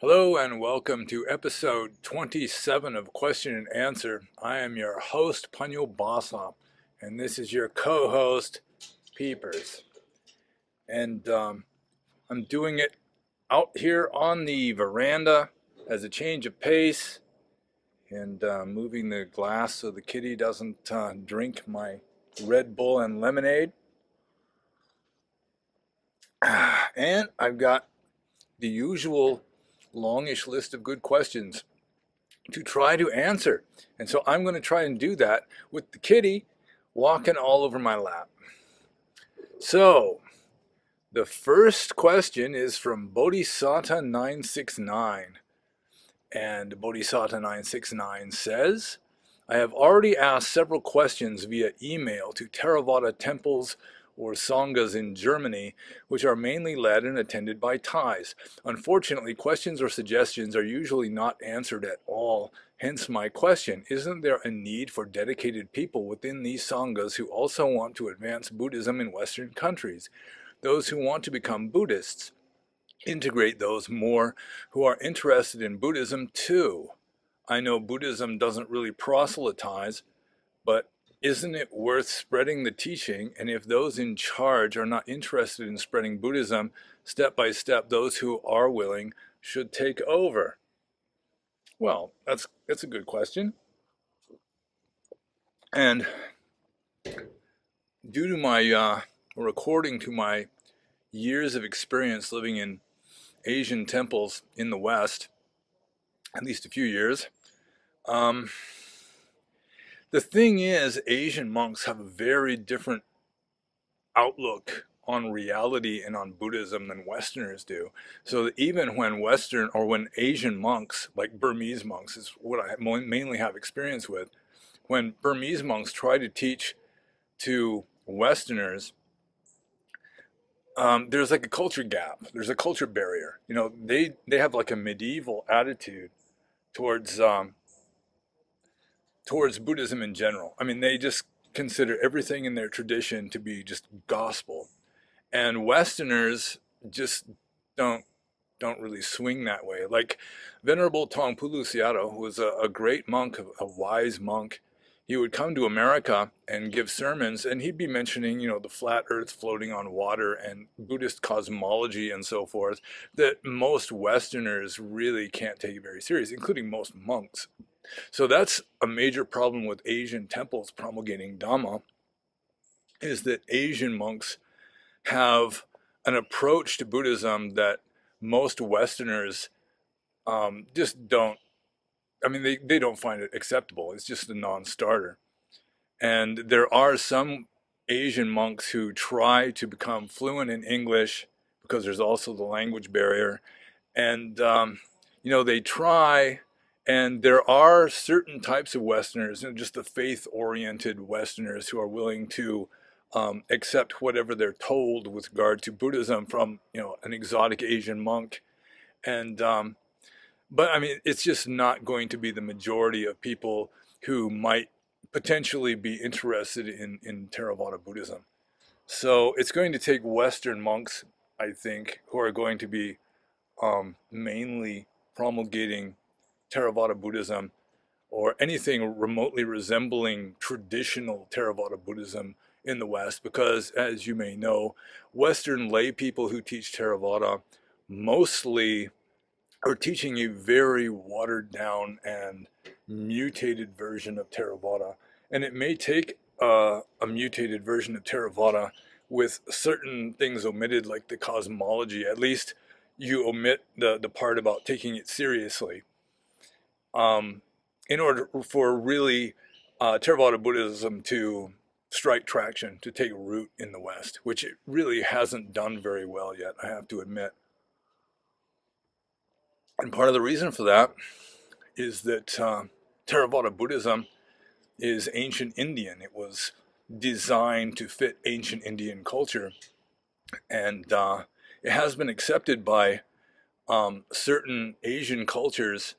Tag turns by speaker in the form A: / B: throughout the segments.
A: Hello and welcome to episode 27 of Question and Answer. I am your host, Pannobhasa, and this is your co host, Peepers. And um, I'm doing it out here on the veranda as a change of pace and uh, moving the glass so the kitty doesn't uh, drink my Red Bull and lemonade. And I've got the usual longish list of good questions to try to answer. And so I'm going to try and do that with the kitty walking all over my lap. So, the first question is from Bodhisattva 969. And Bodhisattva 969 says, I have already asked several questions via email to Theravada temples or sanghas in Germany, which are mainly led and attended by Thais. Unfortunately, questions or suggestions are usually not answered at all. Hence my question, isn't there a need for dedicated people within these sanghas who also want to advance Buddhism in Western countries? Those who want to become Buddhists. Integrate those more who are interested in Buddhism too. I know Buddhism doesn't really proselytize, but isn't it worth spreading the teaching? And if those in charge are not interested in spreading Buddhism, step by step, those who are willing should take over. Well, that's that's a good question. And due to my uh, according to my years of experience living in Asian temples in the West, at least a few years, um, the thing is, Asian monks have a very different outlook on reality and on Buddhism than Westerners do. So even when Western or when Asian monks, like Burmese monks, is what I mainly have experience with, when Burmese monks try to teach to Westerners, um, there's like a culture gap. There's a culture barrier. You know, they they have like a medieval attitude towards um, towards Buddhism in general. I mean, they just consider everything in their tradition to be just gospel, and Westerners just don't don't really swing that way. Like Venerable Taungpulu Sayadaw, who was a, a great monk, a wise monk, he would come to America and give sermons, and he'd be mentioning, you know, the flat Earth floating on water and Buddhist cosmology and so forth, that most Westerners really can't take very serious, including most monks. So that's a major problem with Asian temples promulgating Dhamma, is that Asian monks have an approach to Buddhism that most Westerners um, just don't. I mean, they, they don't find it acceptable. It's just a non-starter. And there are some Asian monks who try to become fluent in English because there's also the language barrier. And, um, you know, they try, and there are certain types of Westerners, you know, just the faith-oriented Westerners who are willing to um, accept whatever they're told with regard to Buddhism from, you know, an exotic Asian monk. And, um, but I mean, it's just not going to be the majority of people who might potentially be interested in, in Theravada Buddhism. So it's going to take Western monks, I think, who are going to be um, mainly promulgating Theravada Buddhism or anything remotely resembling traditional Theravada Buddhism in the West, because as you may know, Western lay people who teach Theravada mostly are teaching a very watered down and mutated version of Theravada. And it may take uh, a mutated version of Theravada with certain things omitted, like the cosmology. At least you omit the, the part about taking it seriously um, in order for really uh, Theravada Buddhism to strike traction, to take root in the West, which it really hasn't done very well yet, I have to admit. And part of the reason for that is that uh, Theravada Buddhism is ancient Indian. It was designed to fit ancient Indian culture. And uh, it has been accepted by um, certain Asian cultures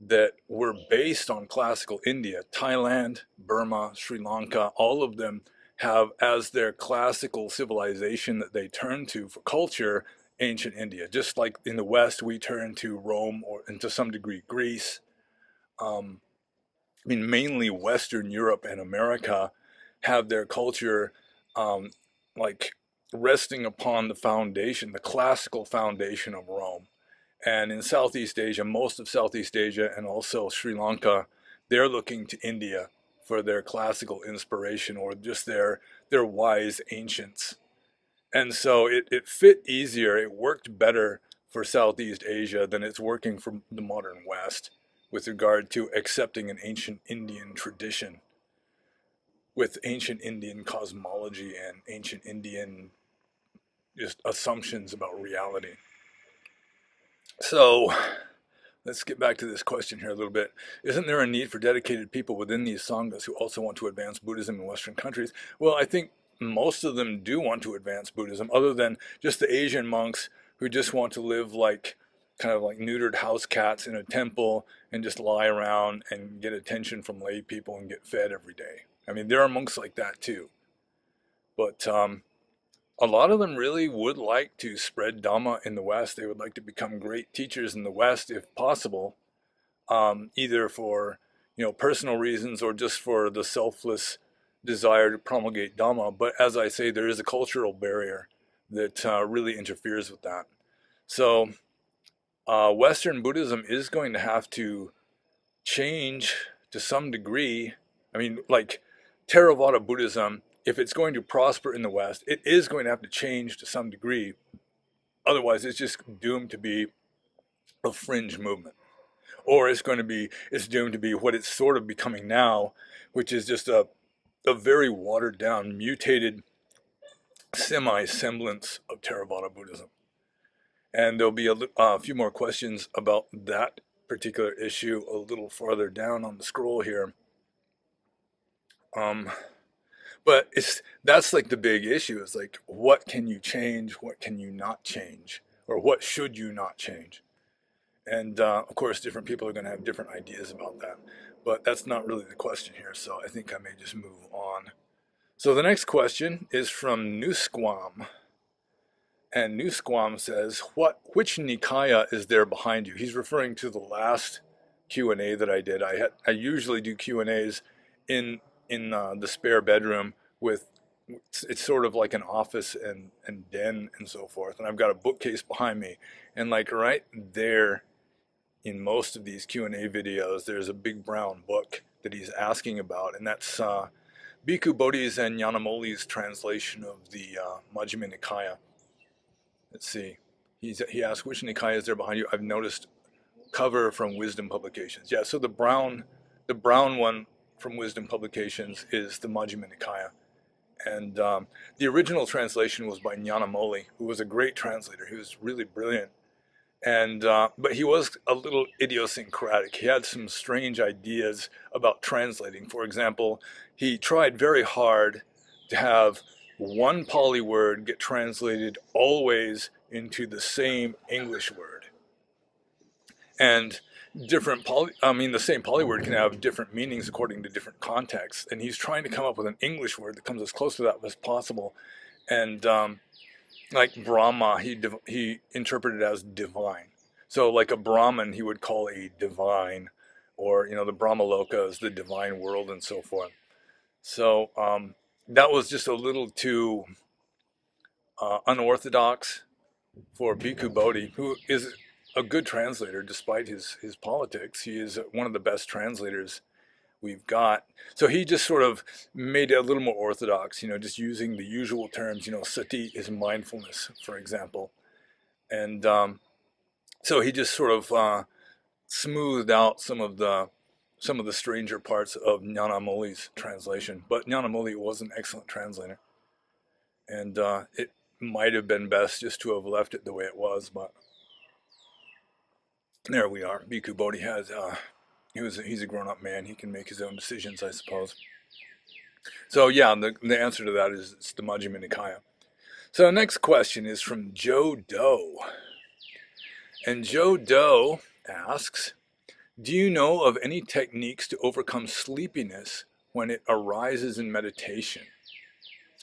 A: that were based on classical India. Thailand, Burma, Sri Lanka, all of them have as their classical civilization that they turn to for culture ancient India. Just like in the West, we turn to Rome or, and to some degree, Greece. Um, I mean, mainly Western Europe and America have their culture um, like resting upon the foundation, the classical foundation of Rome. And in Southeast Asia, most of Southeast Asia and also Sri Lanka, they're looking to India for their classical inspiration or just their their wise ancients. And so it, it fit easier, it worked better for Southeast Asia than it's working for the modern West with regard to accepting an ancient Indian tradition with ancient Indian cosmology and ancient Indian just assumptions about reality. So let's get back to this question here a little bit. Isn't there a need for dedicated people within these sanghas who also want to advance Buddhism in Western countries? Well, I think most of them do want to advance Buddhism, other than just the Asian monks who just want to live like kind of like neutered house cats in a temple and just lie around and get attention from lay people and get fed every day. I mean, there are monks like that too. But um, a lot of them really would like to spread Dhamma in the West. They would like to become great teachers in the West if possible, um, either for you know personal reasons or just for the selfless desire to promulgate Dhamma. But as I say, there is a cultural barrier that uh, really interferes with that. So uh, Western Buddhism is going to have to change to some degree. I mean, like Theravada Buddhism if it's going to prosper in the West, it is going to have to change to some degree. Otherwise, it's just doomed to be a fringe movement. Or it's going to be, it's doomed to be what it's sort of becoming now, which is just a, a very watered down, mutated semi semblance of Theravada Buddhism. And there'll be a, uh, a few more questions about that particular issue a little farther down on the scroll here. Um, but it's that's like the big issue is like what can you change what can you not change or what should you not change and uh, of course different people are going to have different ideas about that but that's not really the question here so i think i may just move on so the next question is from Nusquam. And Nusquam says, "What? Which Nikaya is there behind you?" He's referring to the last Q and A that I did. I had, I usually do Q and A's in in uh, the spare bedroom with it's, sort of like an office and, and den and so forth. And I've got a bookcase behind me. And like right there in most of these Q&A videos, there's a big brown book that he's asking about. And that's uh, Bhikkhu Bodhi's and Nyanamoli's translation of the uh, Majjhima Nikaya. Let's see. He's, he asked, which Nikaya is there behind you? I've noticed cover from Wisdom Publications. Yeah, so the brown, the brown one from Wisdom Publications is the Majjhima Nikaya. And um, the original translation was by Nyanamoli, who was a great translator. He was really brilliant. And, uh, but he was a little idiosyncratic. He had some strange ideas about translating. For example, he tried very hard to have one Pali word get translated always into the same English word. And different Pali, I mean, the same Pali word can have different meanings according to different contexts. And he's trying to come up with an English word that comes as close to that as possible. And um, like Brahma, he he interpreted as divine. So like a Brahman, he would call a divine, or you know, the Brahma Loka is the divine world and so forth. So um, that was just a little too uh, unorthodox for Bhikkhu Bodhi, who is a good translator despite his, his politics. He is one of the best translators we've got. So he just sort of made it a little more orthodox, you know, just using the usual terms, you know, sati is mindfulness, for example. And um, so he just sort of uh, smoothed out some of the some of the stranger parts of Nyanamoli's translation. But Nyanamoli was an excellent translator. And uh, it might have been best just to have left it the way it was, but there we are. Bhikkhu Bodhi has, uh, he was, he's a grown-up man. He can make his own decisions, I suppose. So yeah, the, the answer to that is it's the Majjhima Nikaya. So next question is from Joe Doe. And Joe Doe asks, do you know of any techniques to overcome sleepiness when it arises in meditation?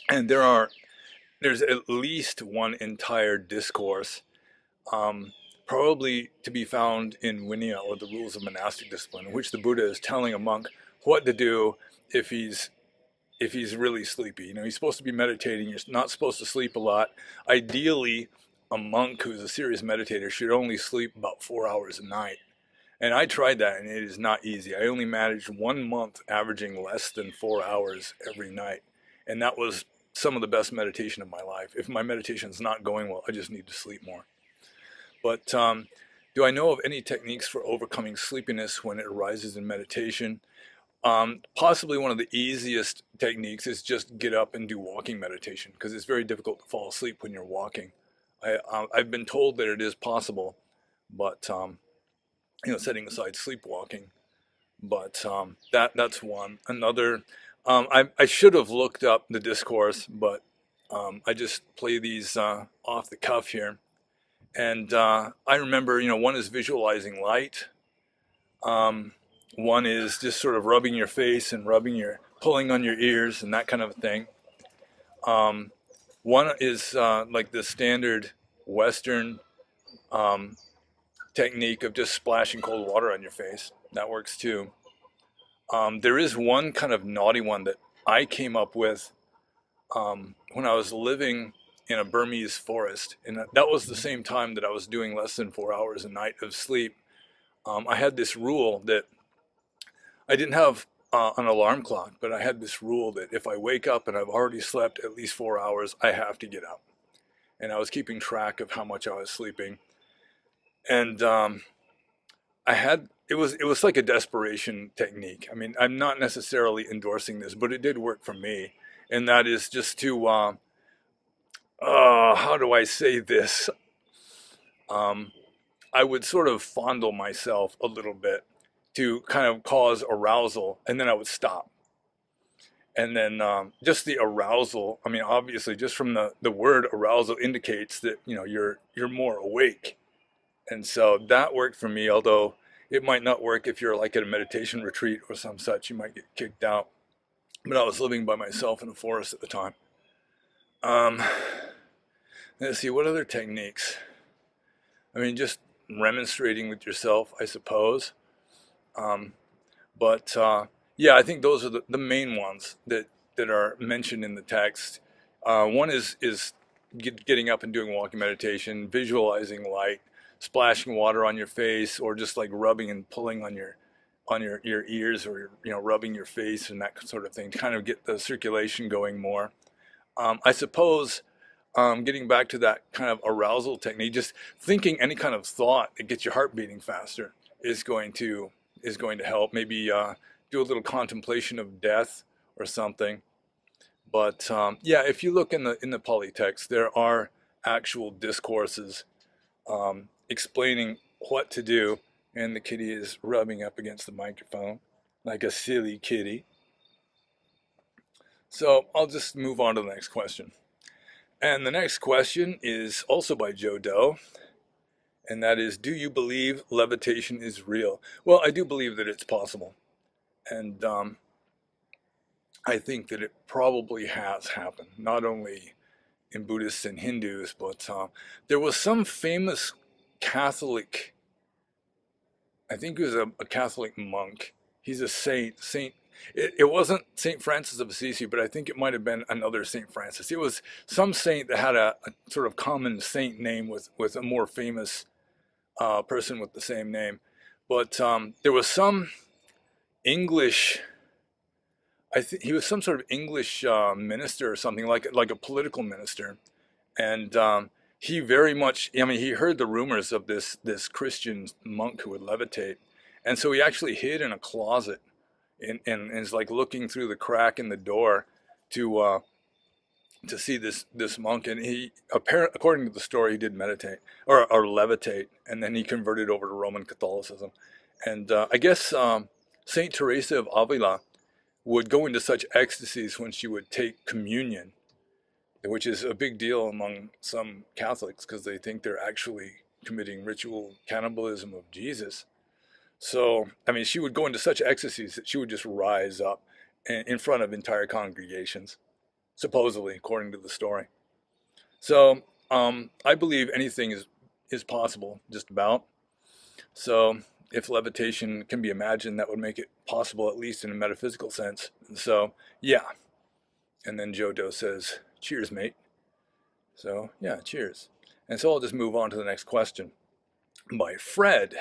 A: And there are, there's at least one entire discourse um, probably to be found in Vinaya or the rules of monastic discipline, in which the Buddha is telling a monk what to do if he's if he's really sleepy. You know, he's supposed to be meditating. You're not supposed to sleep a lot. Ideally, a monk who's a serious meditator should only sleep about four hours a night. And I tried that, and it is not easy. I only managed one month averaging less than four hours every night, and that was some of the best meditation of my life. If my meditation is not going well, I just need to sleep more. But um, do I know of any techniques for overcoming sleepiness when it arises in meditation? Um, possibly one of the easiest techniques is just get up and do walking meditation because it's very difficult to fall asleep when you're walking. I, uh, I've been told that it is possible, but um, you know, setting aside sleepwalking. But um, that that's one. Another, um, I, I should have looked up the discourse, but um, I just play these uh, off the cuff here. And uh, I remember, you know, one is visualizing light. Um, one is just sort of rubbing your face and rubbing your, pulling on your ears and that kind of thing. Um, one is uh, like the standard Western um, technique of just splashing cold water on your face. That works too. Um, there is one kind of naughty one that I came up with um, when I was living in a Burmese forest, and that was the same time that I was doing less than four hours a night of sleep. Um, I had this rule that I didn't have uh, an alarm clock, but I had this rule that if I wake up and I've already slept at least four hours, I have to get up. And I was keeping track of how much I was sleeping and um, I had it was it was like a desperation technique. I mean, I'm not necessarily endorsing this, but it did work for me, and that is just to uh, how do I say this? Um, I would sort of fondle myself a little bit to kind of cause arousal, and then I would stop. And then um, just the arousal. I mean, obviously, just from the, the word arousal indicates that you know you're you're more awake and so that worked for me, although it might not work if you're like at a meditation retreat or some such, you might get kicked out. But I was living by myself in a forest at the time. Um, let's see, what other techniques? I mean, just remonstrating with yourself, I suppose. Um, but uh, yeah, I think those are the, the main ones that, that are mentioned in the text. Uh, one is, is get, getting up and doing walking meditation, visualizing light, splashing water on your face or just like rubbing and pulling on your on your, your ears or you know rubbing your face and that sort of thing to kind of get the circulation going more. Um, I suppose um, getting back to that kind of arousal technique, just thinking any kind of thought that gets your heart beating faster is going to is going to help. Maybe uh, do a little contemplation of death or something. But um, yeah, if you look in the in the Pali text, there are actual discourses um, explaining what to do, and the kitty is rubbing up against the microphone like a silly kitty. So I'll just move on to the next question. And the next question is also by Joe Doe, and that is Do you believe levitation is real? Well, I do believe that it's possible. And um, I think that it probably has happened, not only in Buddhists and Hindus, but uh, there was some famous Catholic, I think he was a, a Catholic monk. He's a saint. Saint. It, it wasn't Saint Francis of Assisi, but I think it might have been another Saint Francis. It was some saint that had a, a sort of common saint name with with a more famous uh, person with the same name. But um, there was some English. I think he was some sort of English uh, minister or something like like a political minister, and um, he very much i mean he heard the rumors of this this christian monk who would levitate and so he actually hid in a closet and, and, is like looking through the crack in the door to uh, to see this this monk and he apparent according to the story he did meditate or, or levitate and then he converted over to roman catholicism and uh, i guess um, saint teresa of avila would go into such ecstasies when she would take communion which is a big deal among some Catholics because they think they're actually committing ritual cannibalism of Jesus. So, I mean, she would go into such ecstasies that she would just rise up in front of entire congregations, supposedly, according to the story. So, um, I believe anything is is possible, just about. So if levitation can be imagined, that would make it possible, at least in a metaphysical sense. So, yeah. And then Joe Doe says, cheers, mate. So, yeah, cheers. And so I'll just move on to the next question by Fred.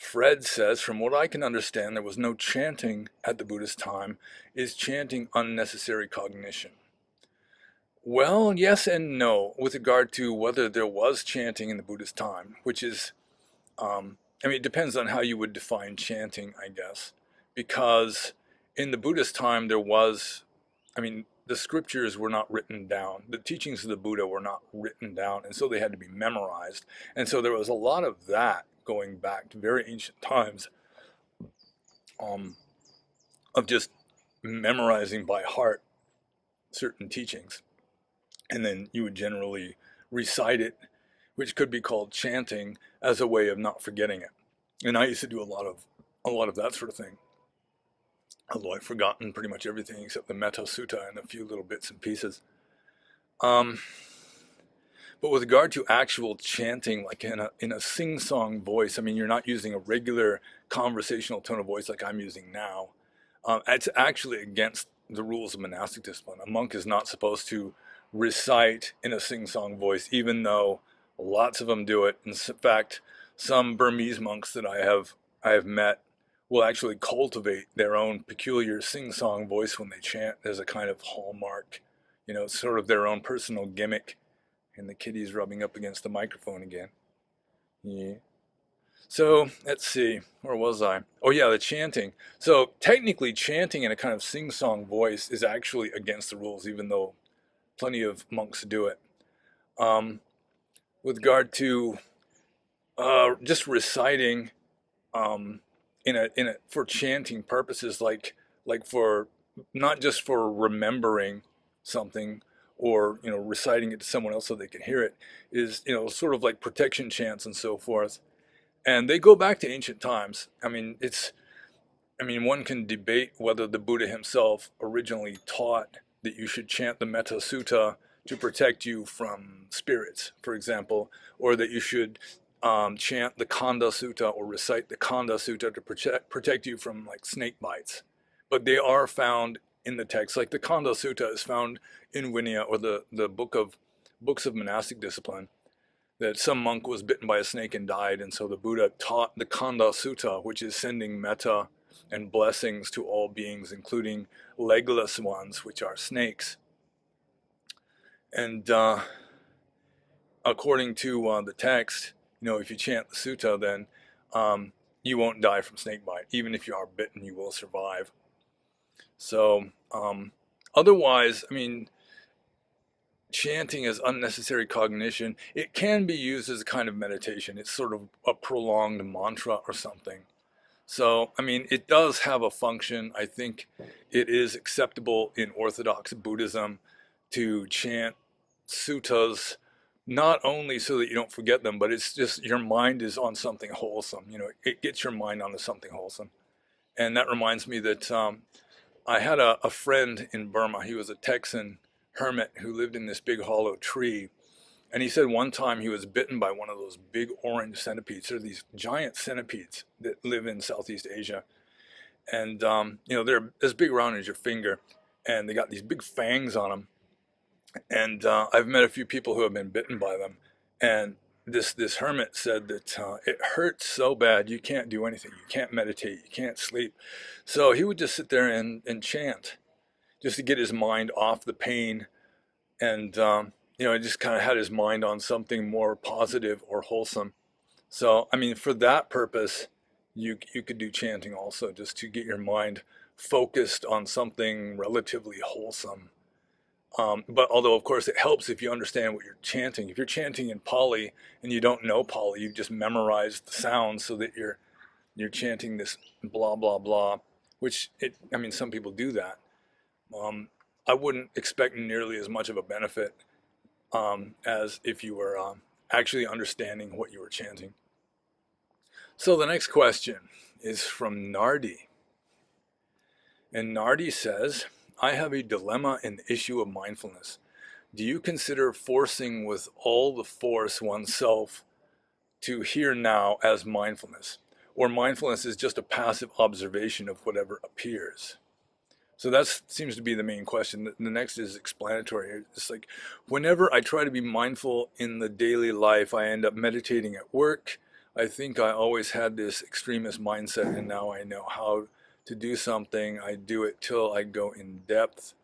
A: Fred says, from what I can understand, there was no chanting at the Buddhist time. Is chanting unnecessary cognition? Well, yes and no, with regard to whether there was chanting in the Buddhist time, which is um, I mean, it depends on how you would define chanting, I guess, because in the Buddhist time there was, I mean, the scriptures were not written down. The teachings of the Buddha were not written down, and so they had to be memorized. And so there was a lot of that going back to very ancient times um, of just memorizing by heart certain teachings. And then you would generally recite it which could be called chanting as a way of not forgetting it. And I used to do a lot of a lot of that sort of thing. Although I've forgotten pretty much everything except the Metta Sutta and a few little bits and pieces. Um, but with regard to actual chanting, like in a in a sing-song voice, I mean, you're not using a regular conversational tone of voice like I'm using now. Um, it's actually against the rules of monastic discipline. A monk is not supposed to recite in a sing-song voice, even though Lots of them do it. In fact, some Burmese monks that I have I have met will actually cultivate their own peculiar sing-song voice when they chant as a kind of hallmark, you know, sort of their own personal gimmick. And the kitty's rubbing up against the microphone again. Yeah. So let's see, where was I? Oh yeah, the chanting. So technically chanting in a kind of sing-song voice is actually against the rules, even though plenty of monks do it. Um, with regard to uh, just reciting um, in a in a for chanting purposes, like like for not just for remembering something or you know reciting it to someone else so they can hear it is you know sort of like protection chants and so forth and they go back to ancient times i mean it's i mean one can debate whether the buddha himself originally taught that you should chant the metta sutta to protect you from spirits, for example, or that you should um, chant the Khandha Sutta or recite the Khandha Sutta to protect, protect you from like snake bites. But they are found in the text, like the Khandha Sutta is found in Vinaya or the, the book of books of monastic discipline, that some monk was bitten by a snake and died, and so the Buddha taught the Khandha Sutta, which is sending metta and blessings to all beings, including legless ones, which are snakes. And uh, according to uh, the text, you know, if you chant the sutta, then um, you won't die from snake bite. Even if you are bitten, you will survive. So, um, otherwise, I mean, chanting is unnecessary cognition. It can be used as a kind of meditation. It's sort of a prolonged mantra or something. So, I mean, it does have a function. I think it is acceptable in Orthodox Buddhism to chant suttas not only so that you don't forget them, but it's just your mind is on something wholesome. You know, it gets your mind onto something wholesome. And that reminds me that um, I had a, a friend in Burma. He was a Texan hermit who lived in this big hollow tree. And he said one time he was bitten by one of those big orange centipedes. They're these giant centipedes that live in Southeast Asia. And, um, you know, they're as big around as your finger. And they got these big fangs on them and uh, I've met a few people who have been bitten by them, and this this hermit said that uh, it hurts so bad you can't do anything, you can't meditate, you can't sleep. So he would just sit there and, and chant, just to get his mind off the pain, and um, you know, he just kind of had his mind on something more positive or wholesome. So I mean, for that purpose, you you could do chanting also, just to get your mind focused on something relatively wholesome. Um, but although, of course, it helps if you understand what you're chanting. If you're chanting in Pali and you don't know Pali, you've just memorized the sounds so that you're you're chanting this blah blah blah, which it. I mean, some people do that. Um, I wouldn't expect nearly as much of a benefit um, as if you were um, actually understanding what you were chanting. So the next question is from Nardi. And Nardi says, I have a dilemma in the issue of mindfulness. do you consider forcing with all the force oneself to here now as mindfulness? Or mindfulness is just a passive observation of whatever appears? So that seems to be the main question. The next is explanatory. It's like whenever I try to be mindful in the daily life, I end up meditating at work. I think I always had this extremist mindset, and now I know how to do something. I do it till I go in depth.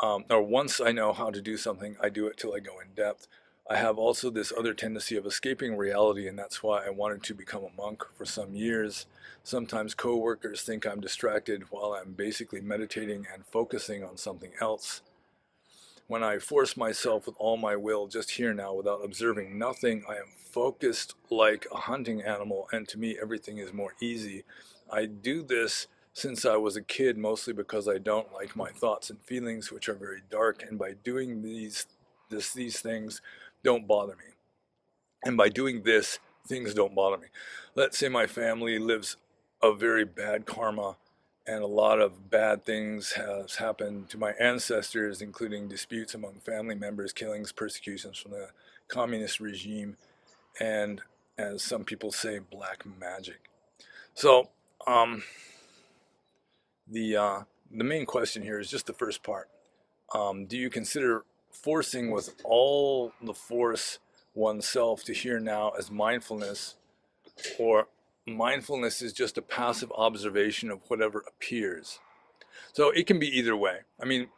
A: Um, or once I know how to do something, I do it till I go in depth. I have also this other tendency of escaping reality, and that's why I wanted to become a monk for some years. Sometimes coworkers think I'm distracted while I'm basically meditating and focusing on something else. When I force myself with all my will just here now without observing nothing, I am focused like a hunting animal, and to me, everything is more easy. I do this since I was a kid, mostly because I don't like my thoughts and feelings, which are very dark, and by doing these this, these things, don't bother me. And by doing this, things don't bother me. Let's say my family lives a very bad karma and a lot of bad things has happened to my ancestors, including disputes among family members, killings, persecutions from the communist regime, and as some people say, black magic. So, um, the uh, the main question here is just the first part. Um, do you consider forcing with all the force oneself to here now as mindfulness, or mindfulness is just a passive observation of whatever appears. So it can be either way. I mean,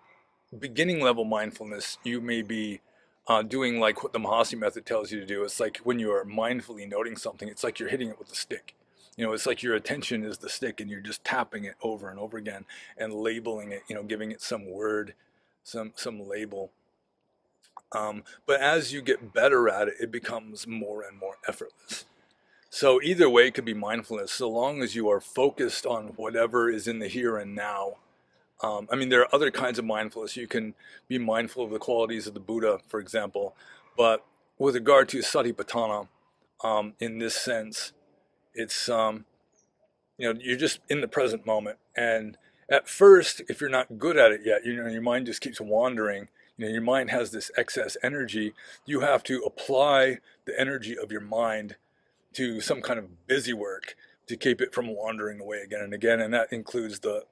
A: beginning level mindfulness, you may be uh, doing like what the Mahasi method tells you to do. It's like when you are mindfully noting something, it's like you're hitting it with a stick. You know, it's like your attention is the stick and you're just tapping it over and over again and labeling it, you know, giving it some word, some, some label. Um, but as you get better at it, it becomes more and more effortless. So either way it could be mindfulness, so long as you are focused on whatever is in the here and now. Um, I mean, there are other kinds of mindfulness. You can be mindful of the qualities of the Buddha, for example. But with regard to satipatthana, um, in this sense, it's um, you know you're just in the present moment. And at first, if you're not good at it yet, you know your mind just keeps wandering you know, your mind has this excess energy. You have to apply the energy of your mind to some kind of busy work to keep it from wandering away again and again. And that includes the,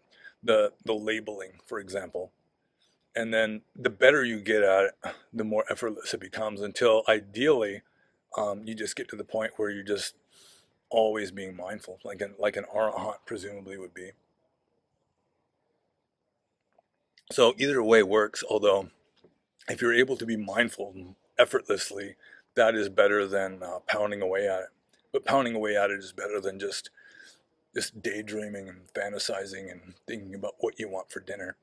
A: the, the labeling, for example. And then the better you get at it, the more effortless it becomes until ideally um, you just get to the point where you're just always being mindful, like an, like an arahant presumably would be. So either way works, although if you're able to be mindful effortlessly, that is better than uh, pounding away at it. But pounding away at it is better than just just daydreaming and fantasizing and thinking about what you want for dinner.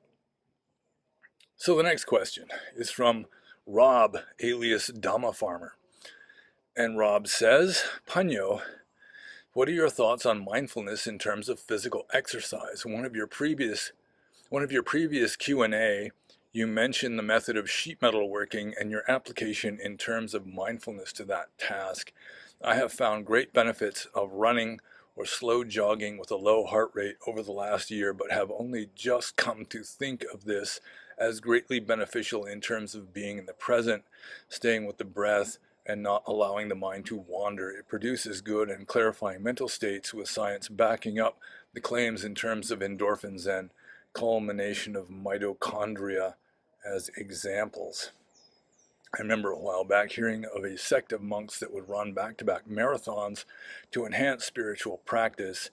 A: So the next question is from Rob, alias Dama Farmer. And Rob says, Panyo, what are your thoughts on mindfulness in terms of physical exercise? One of your previous one of your previous Q&A you mentioned the method of sheet metal working and your application in terms of mindfulness to that task. I have found great benefits of running or slow jogging with a low heart rate over the last year, but have only just come to think of this as greatly beneficial in terms of being in the present, staying with the breath, and not allowing the mind to wander. It produces good and clarifying mental states with science backing up the claims in terms of endorphins and culmination of mitochondria as examples. I remember a while back hearing of a sect of monks that would run back to back marathons to enhance spiritual practice,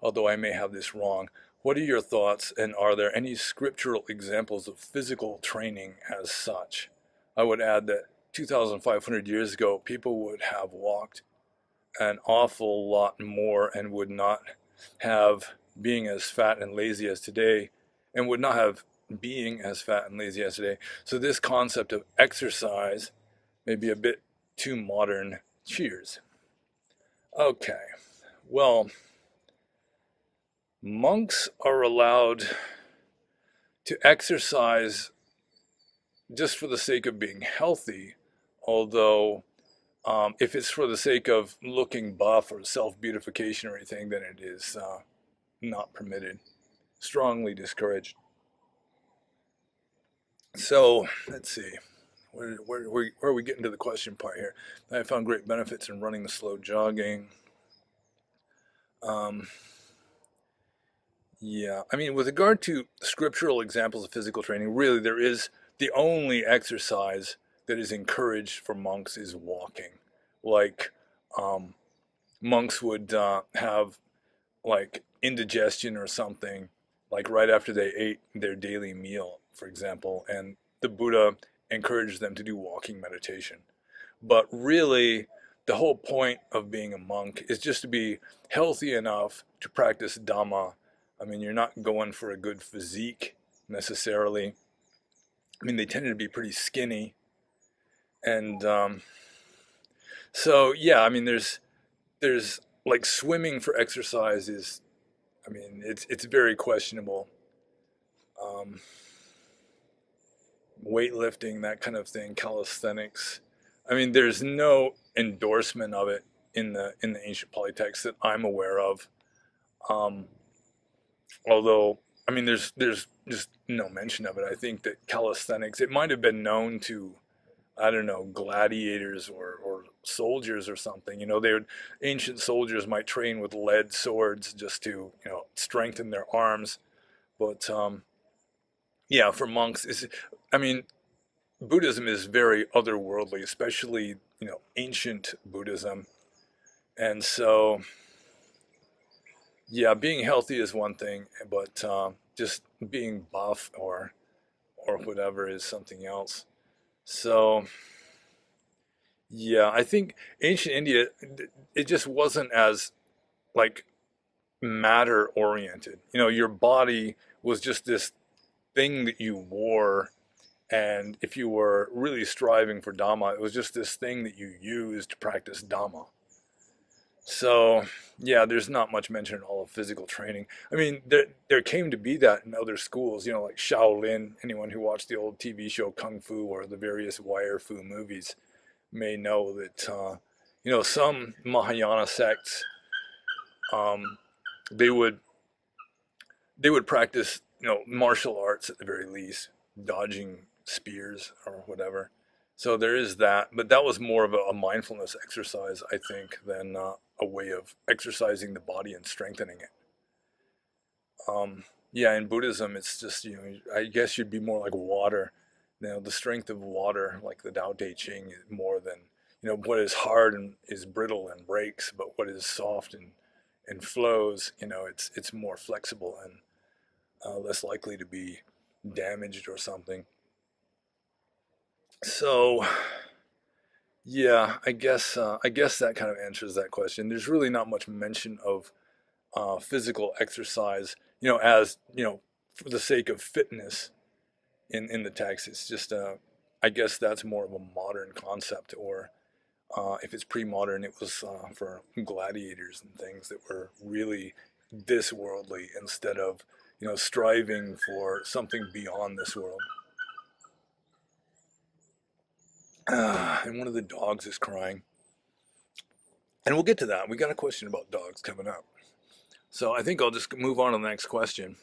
A: although I may have this wrong. What are your thoughts, and are there any scriptural examples of physical training as such? I would add that 2,500 years ago, people would have walked an awful lot more and would not have being as fat and lazy as today and would not have being as fat and lazy as today. So this concept of exercise may be a bit too modern. Cheers. Okay, well, monks are allowed to exercise just for the sake of being healthy, although um, if it's for the sake of looking buff or self-beautification or anything, then it is uh, not permitted strongly discouraged. So let's see. where, where, where, where are we getting to the question part here? I found great benefits in running the slow jogging. Um, yeah, I mean, with regard to scriptural examples of physical training, really there is the only exercise that is encouraged for monks is walking. Like, um, monks would uh, have like indigestion or something, like right after they ate their daily meal, for example, and the Buddha encouraged them to do walking meditation. But really, the whole point of being a monk is just to be healthy enough to practice Dhamma. I mean, you're not going for a good physique necessarily. I mean, they tended to be pretty skinny. And um, so, yeah, I mean, there's, there's like swimming for exercise is, I mean, it's, it's very questionable. Um, weightlifting, that kind of thing, calisthenics. I mean, there's no endorsement of it in the in the ancient Pali text that I'm aware of. Um, although, I mean, there's there's just no mention of it. I think that calisthenics it might have been known to, I don't know, gladiators or or soldiers or something. You know, they would ancient soldiers might train with lead swords just to you know strengthen their arms, but um, yeah, for monks is I mean, Buddhism is very otherworldly, especially you know ancient Buddhism, and so yeah, being healthy is one thing, but uh, just being buff or or whatever is something else. So yeah, I think ancient India it just wasn't as like matter oriented. You know, your body was just this thing that you wore and if you were really striving for Dhamma, it was just this thing that you used to practice Dhamma. So, yeah, there's not much mention at all of physical training. I mean, there, there came to be that in other schools, you know, like Shaolin. Anyone who watched the old TV show Kung Fu or the various Wire Fu movies may know that, uh, you know, some Mahayana sects, um, they would they would practice, you know, martial arts at the very least, dodging spears or whatever. So there is that, but that was more of a, a mindfulness exercise, I think, than uh, a way of exercising the body and strengthening it. Um, yeah, in Buddhism, it's just you know, I guess you'd be more like water. You know, the strength of water, like the Tao Te Ching, more than you know what is hard and is brittle and breaks, but what is soft and and flows. You know, it's it's more flexible and uh, less likely to be damaged or something. So, yeah, I guess uh, I guess that kind of answers that question. There's really not much mention of uh, physical exercise, you know, as you know, for the sake of fitness in in the text. It's just, uh, I guess that's more of a modern concept, or uh, if it's pre-modern, it was uh, for gladiators and things that were really this worldly instead of you know striving for something beyond this world. Uh, and one of the dogs is crying. And we'll get to that. We got a question about dogs coming up. So I think I'll just move on to the next question.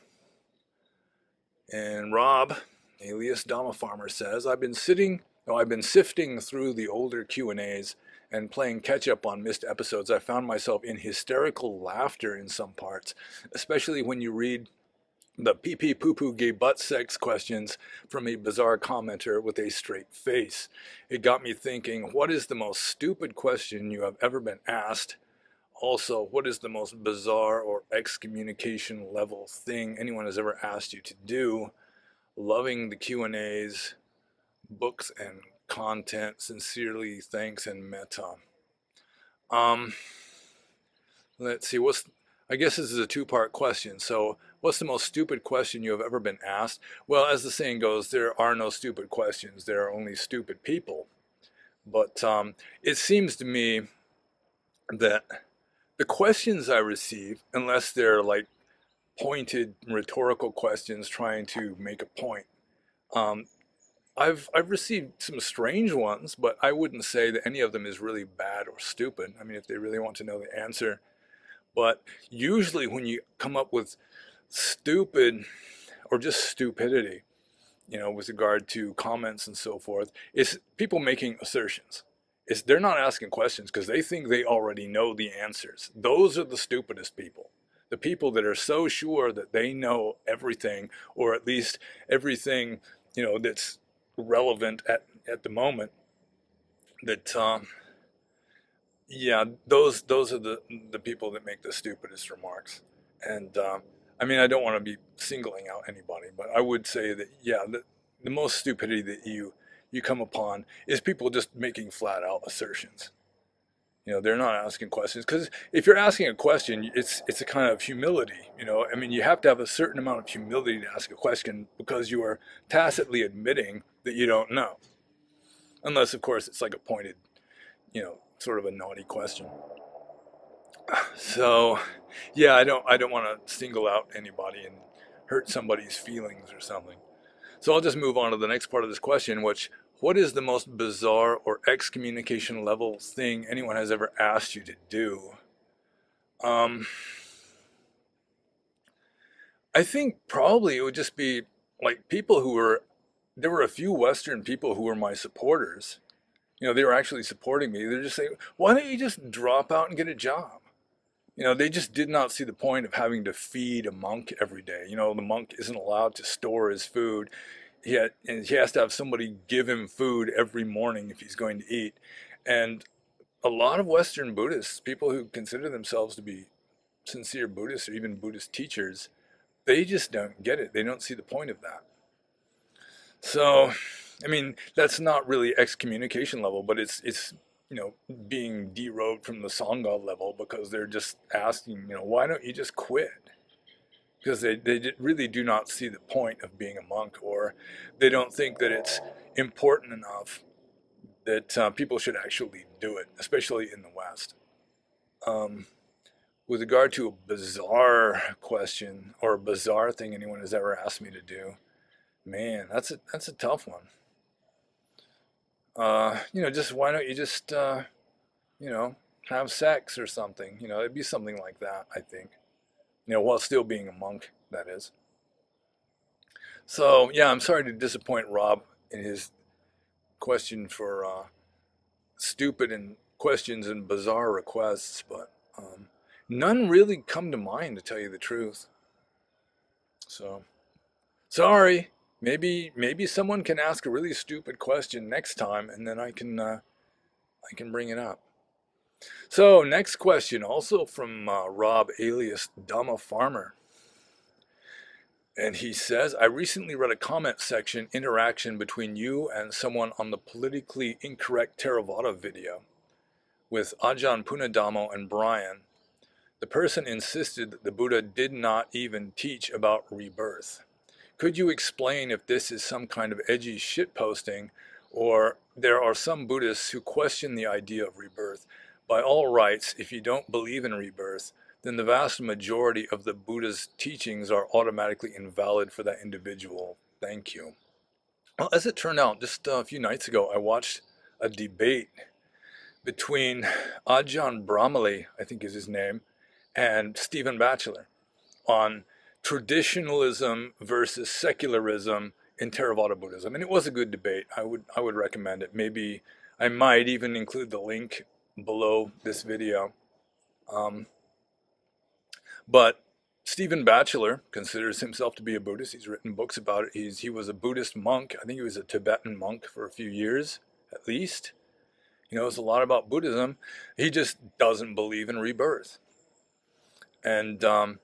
A: And Rob, alias Dama Farmer, says, I've been sitting, oh, I've been sifting through the older Q&As and playing catch up on missed episodes. I found myself in hysterical laughter in some parts, especially when you read the pee pee poo poo gay butt sex questions from a bizarre commenter with a straight face. It got me thinking, what is the most stupid question you have ever been asked? Also, what is the most bizarre or excommunication level thing anyone has ever asked you to do? Loving the Q&As, books and content. Sincerely, thanks and metta. Um, let's see, what's I guess this is a two-part question. So what's the most stupid question you have ever been asked? Well, as the saying goes, there are no stupid questions. There are only stupid people. But um, it seems to me that the questions I receive, unless they're like pointed rhetorical questions trying to make a point, um, I've I've received some strange ones, but I wouldn't say that any of them is really bad or stupid. I mean, if they really want to know the answer, but usually when you come up with stupid or just stupidity, you know, with regard to comments and so forth, is people making assertions. It's, they're not asking questions because they think they already know the answers. Those are the stupidest people. The people that are so sure that they know everything, or at least everything, you know, that's relevant at, at the moment. That, um, yeah, those those are the the people that make the stupidest remarks. And um, I mean, I don't want to be singling out anybody, but I would say that yeah, the, the most stupidity that you you come upon is people just making flat out assertions. You know, they're not asking questions because if you're asking a question, it's it's a kind of humility. You know, I mean, you have to have a certain amount of humility to ask a question because you are tacitly admitting that you don't know, unless of course it's like a pointed, you know, sort of a naughty question. So, yeah, I don't I don't want to single out anybody and hurt somebody's feelings or something. So I'll just move on to the next part of this question, which what is the most bizarre or excommunication level thing anyone has ever asked you to do? Um, I think probably it would just be like people who were, there were a few Western people who were my supporters. You know, they were actually supporting me. They're just saying, why don't you just drop out and get a job? You know, they just did not see the point of having to feed a monk every day. You know, the monk isn't allowed to store his food. He, had, and he has to have somebody give him food every morning if he's going to eat. And a lot of Western Buddhists, people who consider themselves to be sincere Buddhists or even Buddhist teachers, they just don't get it. They don't see the point of that. So, I mean, that's not really excommunication level, but it's it's you know, being derobed from the Sangha level because they're just asking, you know, why don't you just quit? Because they, they really do not see the point of being a monk or they don't think that it's important enough that uh, people should actually do it, especially in the West. Um, with regard to a bizarre question or a bizarre thing anyone has ever asked me to do, man, that's a, that's a tough one uh, you know, just why don't you just, uh, you know, have sex or something? You know, it'd be something like that, I think. You know, while still being a monk, that is. So, yeah, I'm sorry to disappoint Rob in his question for uh, stupid and questions and bizarre requests, but um, none really come to mind, to tell you the truth. So, sorry maybe maybe someone can ask a really stupid question next time and then I can uh, I can bring it up. So next question also from uh, Rob alias Dhamma Farmer. And he says, I recently read a comment section interaction between you and someone on the politically incorrect Theravada video with Ajahn Punnadhammo and Brian. The person insisted that the Buddha did not even teach about rebirth. Could you explain if this is some kind of edgy shitposting or there are some Buddhists who question the idea of rebirth? By all rights, if you don't believe in rebirth, then the vast majority of the Buddha's teachings are automatically invalid for that individual. Thank you. Well, as it turned out, just a few nights ago, I watched a debate between Ajahn Brahmali, I think is his name, and Stephen Batchelor on traditionalism versus secularism in Theravada Buddhism. And it was a good debate. I would I would recommend it. Maybe I might even include the link below this video. Um, but Stephen Batchelor considers himself to be a Buddhist. He's written books about it. He's, he was a Buddhist monk. I think he was a Tibetan monk for a few years, at least. He knows a lot about Buddhism. He just doesn't believe in rebirth. And um,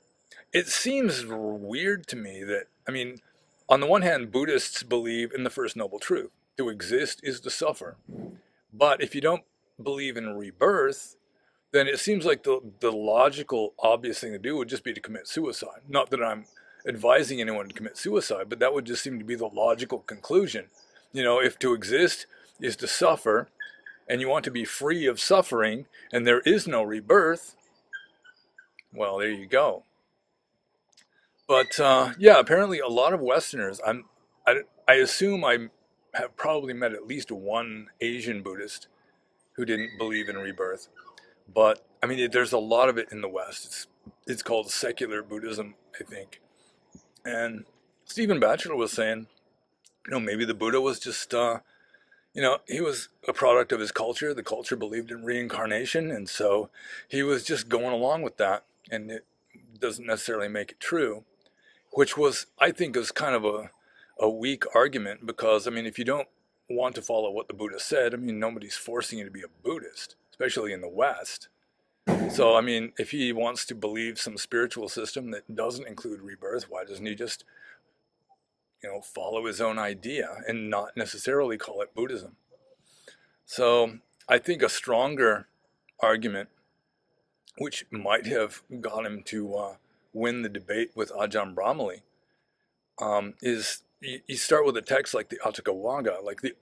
A: it seems weird to me that, I mean, on the one hand, Buddhists believe in the First Noble Truth to exist is to suffer. But if you don't believe in rebirth, then it seems like the, the logical, obvious thing to do would just be to commit suicide. Not that I'm advising anyone to commit suicide, but that would just seem to be the logical conclusion. You know, if to exist is to suffer, and you want to be free of suffering, and there is no rebirth, well, there you go. But uh, yeah, apparently a lot of Westerners. I'm, I, I assume I have probably met at least one Asian Buddhist who didn't believe in rebirth. But I mean, there's a lot of it in the West. It's it's called secular Buddhism, I think. And Stephen Batchelor was saying you know, maybe the Buddha was just, uh, you know, he was a product of his culture. The culture believed in reincarnation, and so he was just going along with that, and it doesn't necessarily make it true, which was, I think, is kind of a, a weak argument because, I mean, if you don't want to follow what the Buddha said, I mean, nobody's forcing you to be a Buddhist, especially in the West. So, I mean, if he wants to believe some spiritual system that doesn't include rebirth, why doesn't he just, you know, follow his own idea and not necessarily call it Buddhism? So, I think a stronger argument, which might have got him to uh, win the debate with Ajahn Brahmali, um, is you, you start with a text like the Atthakavagga, like the,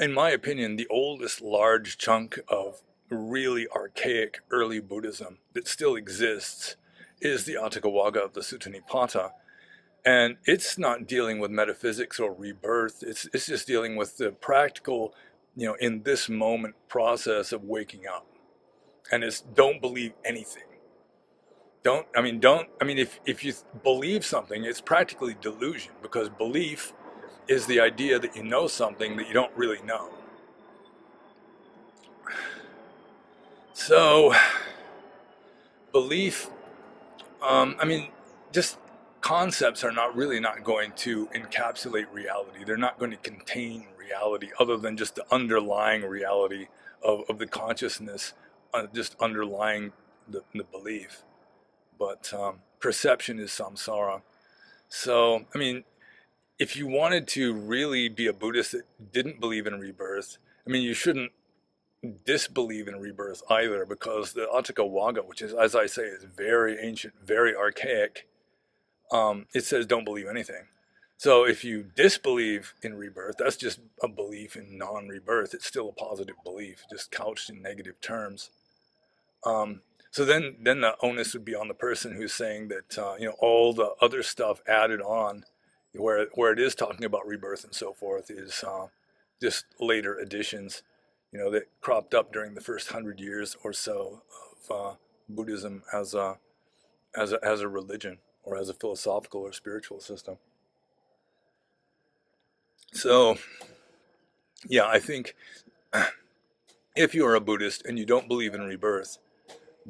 A: in my opinion, the oldest large chunk of really archaic early Buddhism that still exists is the Atthakavagga of the Sutta. And it's not dealing with metaphysics or rebirth. It's, it's just dealing with the practical, you know, in this moment process of waking up. And it's don't believe anything. Don't, I mean, don't, I mean, if, if you believe something, it's practically delusion because belief is the idea that you know something that you don't really know. So, belief, um, I mean, just concepts are not really not going to encapsulate reality. They're not going to contain reality other than just the underlying reality of, of the consciousness, uh, just underlying the, the belief. But um, perception is samsara. So, I mean, if you wanted to really be a Buddhist that didn't believe in rebirth, I mean, you shouldn't disbelieve in rebirth either because the Atthakavagga, which is, as I say, is very ancient, very archaic, um, it says don't believe anything. So if you disbelieve in rebirth, that's just a belief in non-rebirth. It's still a positive belief, just couched in negative terms. Um, so then, then the onus would be on the person who's saying that uh, you know all the other stuff added on, where where it is talking about rebirth and so forth, is uh, just later additions you know, that cropped up during the first hundred years or so of uh, Buddhism as a, as a, as a religion or as a philosophical or spiritual system. So, yeah, I think if you are a Buddhist and you don't believe in rebirth,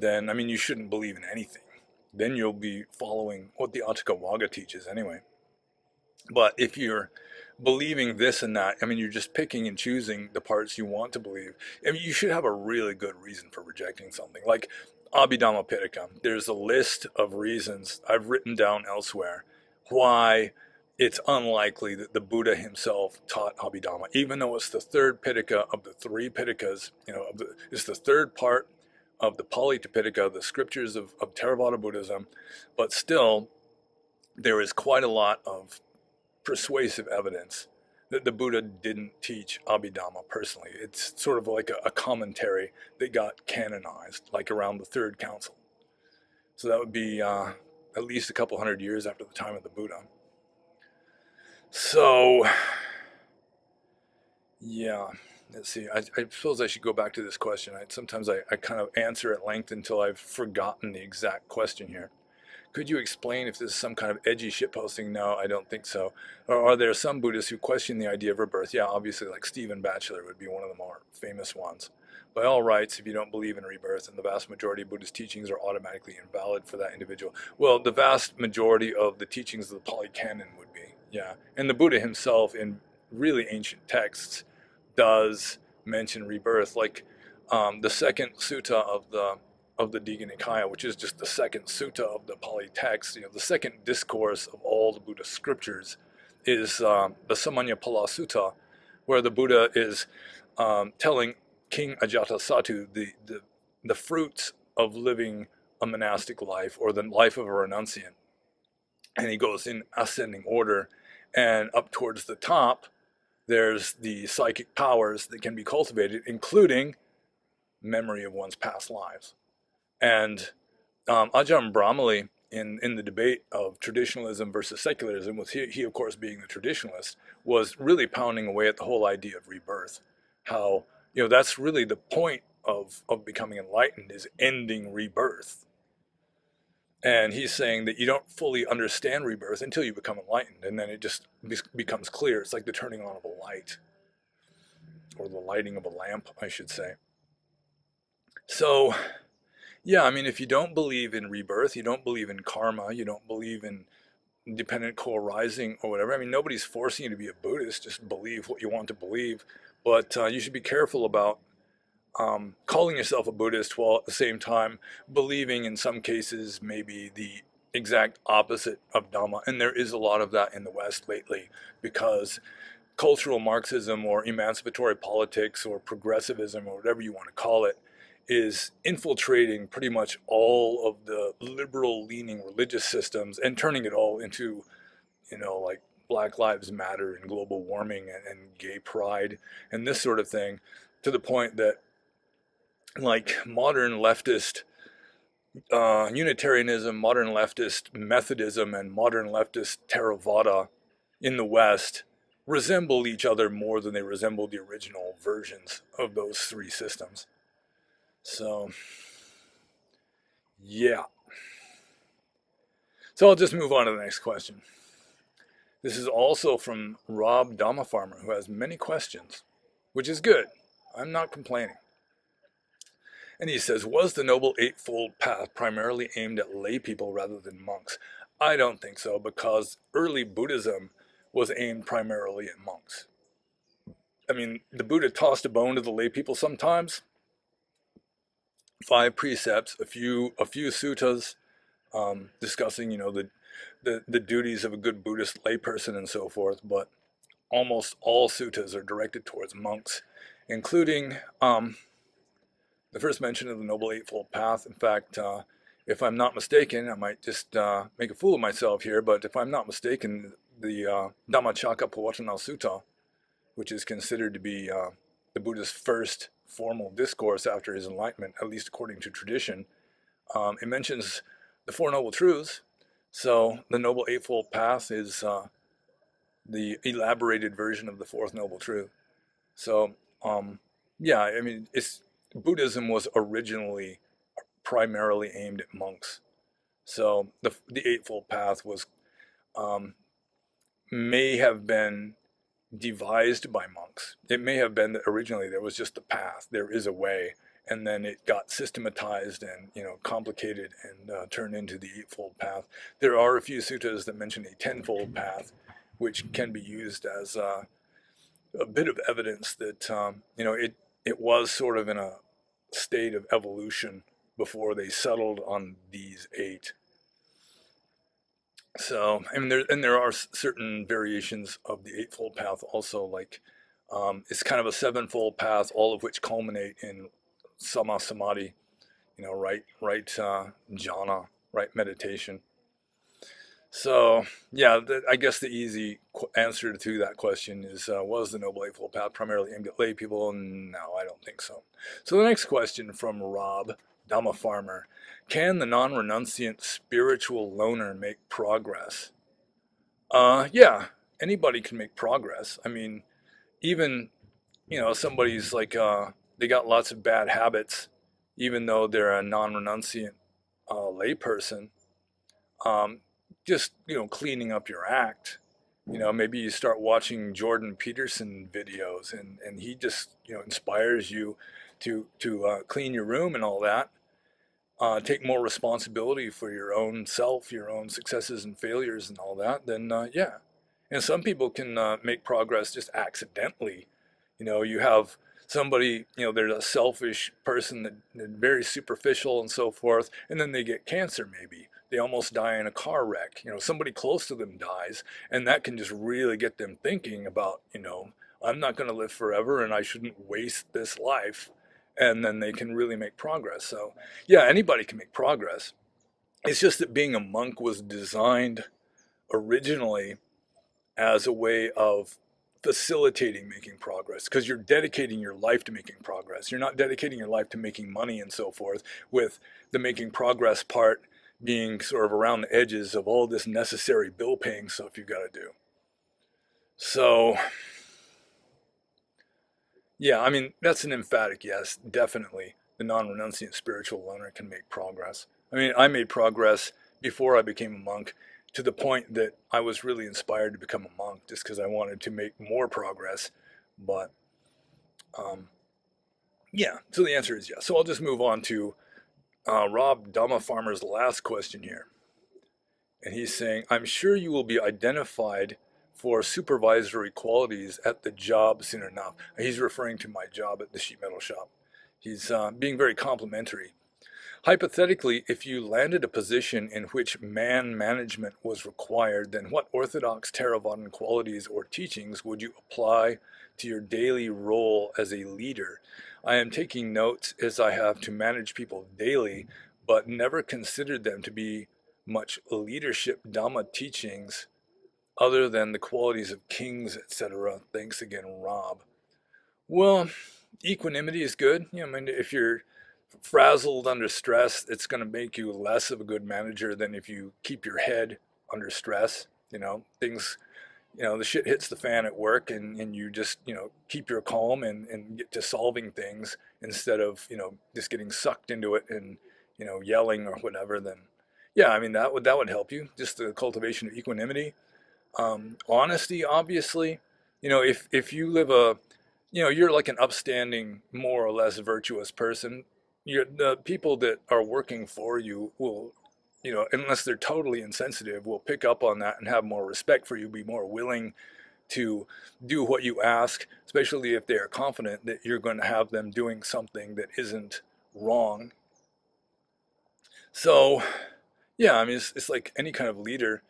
A: then, I mean, you shouldn't believe in anything. Then you'll be following what the Atthakavagga teaches anyway. But if you're believing this and that. I mean, you're just picking and choosing the parts you want to believe. I mean, you should have a really good reason for rejecting something. Like Abhidhamma Pitaka, there's a list of reasons I've written down elsewhere why it's unlikely that the Buddha himself taught Abhidhamma, even though it's the third Pitaka of the three Pitakas, you know, the, it's the third part of the Pali Tipitaka, the scriptures of, of Theravada Buddhism, but still there is quite a lot of persuasive evidence that the Buddha didn't teach Abhidhamma personally. It's sort of like a, a, commentary that got canonized, like around the Third Council. So that would be uh, at least a couple hundred years after the time of the Buddha. So, yeah, let's see. I, I suppose I should go back to this question. I, sometimes I, I kind of answer at length until I've forgotten the exact question here. Could you explain if this is some kind of edgy shitposting? No, I don't think so. Or are there some Buddhists who question the idea of rebirth? Yeah, obviously, like Stephen Batchelor would be one of the more famous ones. By all rights, if you don't believe in rebirth, then the vast majority of Buddhist teachings are automatically invalid for that individual. Well, the vast majority of the teachings of the Pali Canon would be, yeah. And the Buddha himself, in really ancient texts, does mention rebirth. Like um, the second sutta of the of the Digha Nikaya, which is just the second sutta of the Pali text, you know, the second discourse of all the Buddhist scriptures, is um, the Samannaphala Sutta, where the Buddha is um, telling King Ajatasattu the, the, the fruits of living a monastic life or the life of a renunciant. And he goes in ascending order, and up towards the top, there's the psychic powers that can be cultivated, including memory of one's past lives. And um, Ajahn Brahmali, in, in the debate of traditionalism versus secularism, with he, he, of course being the traditionalist, was really pounding away at the whole idea of rebirth. How, you know, that's really the point of, of becoming enlightened is ending rebirth. And he's saying that you don't fully understand rebirth until you become enlightened, and then it just becomes clear. It's like the turning on of a light, or the lighting of a lamp, I should say. So, yeah, I mean, if you don't believe in rebirth, you don't believe in karma, you don't believe in dependent co-arising or whatever. I mean, nobody's forcing you to be a Buddhist. Just believe what you want to believe. But uh, you should be careful about um, calling yourself a Buddhist while at the same time believing in some cases maybe the exact opposite of Dhamma. And there is a lot of that in the West lately because cultural Marxism or emancipatory politics or progressivism or whatever you want to call it is infiltrating pretty much all of the liberal leaning religious systems and turning it all into, you know, like Black Lives Matter and global warming and, and gay pride and this sort of thing to the point that like modern leftist uh, Unitarianism, modern leftist Methodism, and modern leftist Theravada in the West resemble each other more than they resemble the original versions of those three systems. So, yeah. So I'll just move on to the next question. This is also from Rob Dhamma Farmer, who has many questions, which is good. I'm not complaining. And he says, Was the Noble Eightfold Path primarily aimed at lay people rather than monks? I don't think so, because early Buddhism was aimed primarily at monks. I mean, the Buddha tossed a bone to the lay people sometimes. Five precepts, a few a few suttas um, discussing, you know, the, the the duties of a good Buddhist layperson and so forth. But almost all suttas are directed towards monks, including um, the first mention of the Noble Eightfold Path. In fact, uh, if I'm not mistaken, I might just uh, make a fool of myself here, but if I'm not mistaken, the uh, Dhammacakkappavattana Sutta, which is considered to be uh, the Buddha's first formal discourse after his enlightenment, at least according to tradition, um, it mentions the Four Noble Truths. So the Noble Eightfold Path is uh, the elaborated version of the Fourth Noble Truth. So, um, yeah, I mean, it's Buddhism was originally primarily aimed at monks. So the, the Eightfold Path was um, may have been devised by monks. It may have been that originally there was just a path, there is a way, and then it got systematized and you know complicated and uh, turned into the Eightfold Path. There are a few suttas that mention a tenfold path, which can be used as uh, a bit of evidence that um, you know it it was sort of in a state of evolution before they settled on these eight. So, I mean, there and there are certain variations of the Eightfold Path also, like um, it's kind of a sevenfold path, all of which culminate in Samma Samadhi, you know, right, right uh, jhana, right meditation. So, yeah, the, I guess the easy answer to that question is uh, Was the Noble Eightfold Path primarily aimed at lay people? No, I don't think so. So, the next question from Rob Dhamma Farmer Can the non renunciant spiritual loner make progress? Uh, yeah, anybody can make progress. I mean, even, you know, somebody's like, uh, they got lots of bad habits, even though they're a non renunciant uh, layperson. Um, just you know cleaning up your act. You know maybe you start watching jordan peterson videos and and he just you know inspires you to to uh, clean your room and all that. Uh, take more responsibility for your own self your own successes and failures and all that then uh, yeah. And some people can uh, make progress just accidentally. You know you have somebody you know they're a selfish person that very superficial and so forth and then they get cancer maybe they almost die in a car wreck. You know, somebody close to them dies, and that can just really get them thinking about, you know, I'm not going to live forever and I shouldn't waste this life. And then they can really make progress. So, yeah, anybody can make progress. It's just that being a monk was designed originally as a way of facilitating making progress because you're dedicating your life to making progress. You're not dedicating your life to making money and so forth, with the making progress part being sort of around the edges of all this necessary bill paying stuff you've got to do. So, yeah, I mean, that's an emphatic yes, definitely. The non renunciant spiritual loner can make progress. I mean, I made progress before I became a monk to the point that I was really inspired to become a monk just because I wanted to make more progress. But um, yeah, so the answer is yes. So I'll just move on to uh, Rob Dhamma Farmer's last question here. And he's saying, I'm sure you will be identified for supervisory qualities at the job soon enough. He's referring to my job at the sheet metal shop. He's uh, being very complimentary. Hypothetically, if you landed a position in which man management was required, then what orthodox Theravadan qualities or teachings would you apply to your daily role as a leader? I am taking notes as I have to manage people daily, but never considered them to be much leadership Dhamma teachings other than the qualities of kings, etc. Thanks again, Rob. Well, equanimity is good. You know, I mean, if you're frazzled under stress, it's going to make you less of a good manager than if you keep your head under stress. You know, things, you know, the shit hits the fan at work and, and you just, you know, keep your calm and, and get to solving things instead of, you know, just getting sucked into it and, you know, yelling or whatever, then yeah, I mean, that would, that would help you. Just the cultivation of equanimity. Um, honesty, obviously, you know, if, if you live a, you know, you're like an upstanding, more or less virtuous person, you're, the people that are working for you will, you know, unless they're totally insensitive, will pick up on that and have more respect for you, be more willing to do what you ask, especially if they are confident that you're going to have them doing something that isn't wrong. So, yeah, I mean, it's, it's like any kind of leader.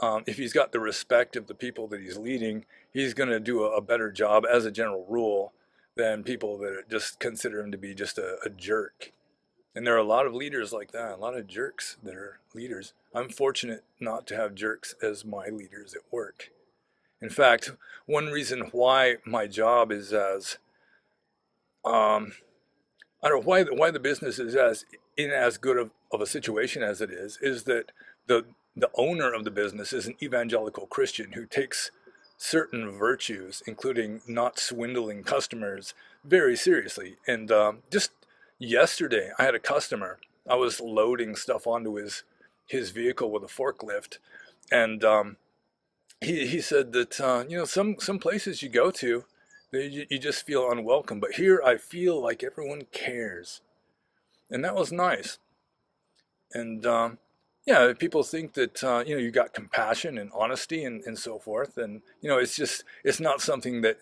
A: Um, if he's got the respect of the people that he's leading, he's going to do a, a better job as a general rule than people that just consider him to be just a, a jerk. And there are a lot of leaders like that, a lot of jerks that are leaders. I'm fortunate not to have jerks as my leaders at work. In fact, one reason why my job is as um, I don't know why the, why the business is as in as good of, of a situation as it is is that the the owner of the business is an evangelical Christian who takes certain virtues, including not swindling customers, very seriously. And um, just yesterday, I had a customer. I was loading stuff onto his his vehicle with a forklift, and um, he he said that uh, you know some some places you go to, you, you just feel unwelcome, but here I feel like everyone cares, and that was nice. And um, yeah, people think that uh, you know you got compassion and honesty and, and so forth, and you know it's just it's not something that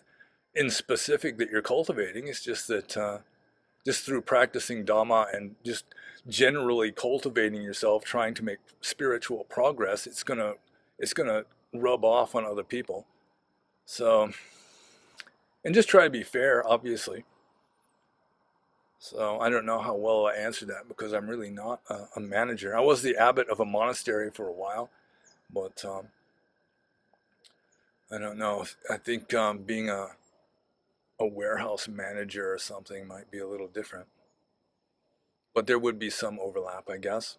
A: in specific that you're cultivating. It's just that uh, just through practicing Dhamma and just generally cultivating yourself, trying to make spiritual progress, it's gonna it's gonna rub off on other people. So, and just try to be fair, obviously. So I don't know how well I answered that because I'm really not a, a manager. I was the abbot of a monastery for a while, but um, I don't know. I think um, being a a warehouse manager or something might be a little different. But there would be some overlap, I guess.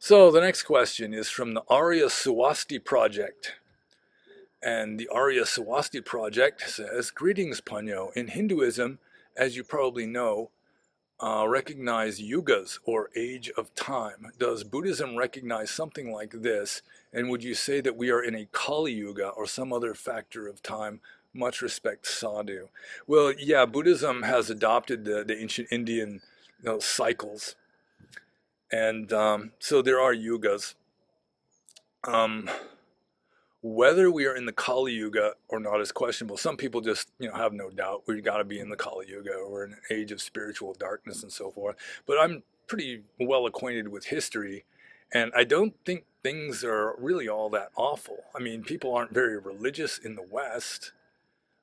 A: So the next question is from the Arya Swasti Project. And the Arya Swasti Project says, Greetings, Panyo. In Hinduism, as you probably know, uh, recognize yugas or age of time. Does Buddhism recognize something like this? And would you say that we are in a Kali Yuga or some other factor of time? Much respect, Sadhu. Well, yeah, Buddhism has adopted the, the ancient Indian you know, cycles. And um, so there are yugas. Um, whether we are in the Kali Yuga or not is questionable. Some people just, you know, have no doubt we've got to be in the Kali Yuga or an age of spiritual darkness and so forth. But I'm pretty well acquainted with history, and I don't think things are really all that awful. I mean, people aren't very religious in the West,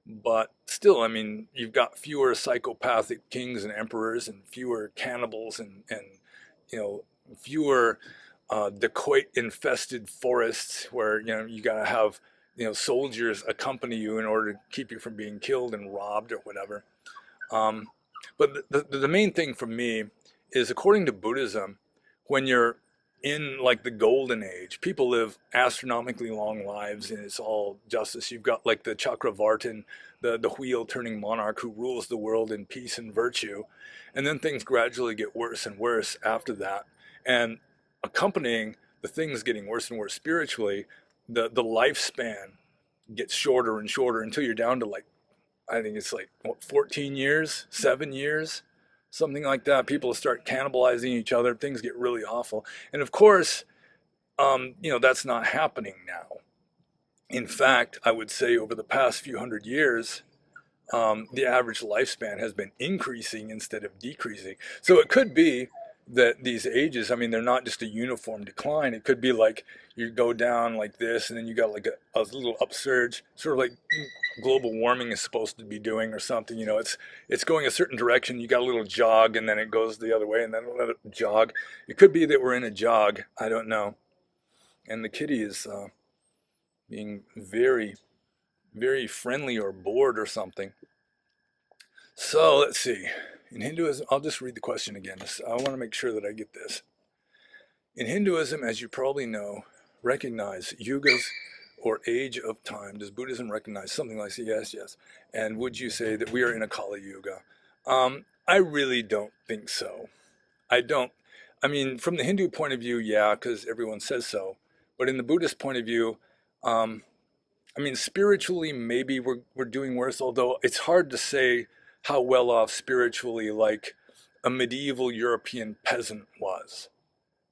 A: but still, I mean, you've got fewer psychopathic kings and emperors, and fewer cannibals, and and you know, fewer uh, dacoit infested forests where you know you got to have you know soldiers accompany you in order to keep you from being killed and robbed or whatever. Um, but the, the, the main thing for me is according to Buddhism, when you're in like the golden age, people live astronomically long lives and it's all justice. You've got like the Chakravartin, the, the wheel turning monarch who rules the world in peace and virtue. And then things gradually get worse and worse after that. And accompanying the things getting worse and worse spiritually, the the lifespan gets shorter and shorter until you're down to like I think it's like what 14 years, 7 years, something like that. People start cannibalizing each other, things get really awful. And of course, um, you know, that's not happening now. In fact, I would say over the past few hundred years, um, the average lifespan has been increasing instead of decreasing. So it could be that these ages, I mean, they're not just a uniform decline. It could be like you go down like this, and then you got like a, a little upsurge, sort of like global warming is supposed to be doing or something. You know, it's it's going a certain direction. You got a little jog, and then it goes the other way, and then another jog. It could be that we're in a jog. I don't know. And the kitty is uh, being very, very friendly or bored or something. So let's see. In Hinduism, I'll just read the question again. I want to make sure that I get this. In Hinduism, as you probably know, recognize yugas or age of time. Does Buddhism recognize something like this? yes, yes? And would you say that we are in a Kali Yuga? Um, I really don't think so. I don't. I mean, from the Hindu point of view, yeah, because everyone says so. But in the Buddhist point of view, um, I mean, spiritually, maybe we're we're doing worse. Although it's hard to say how well off spiritually like a medieval European peasant was.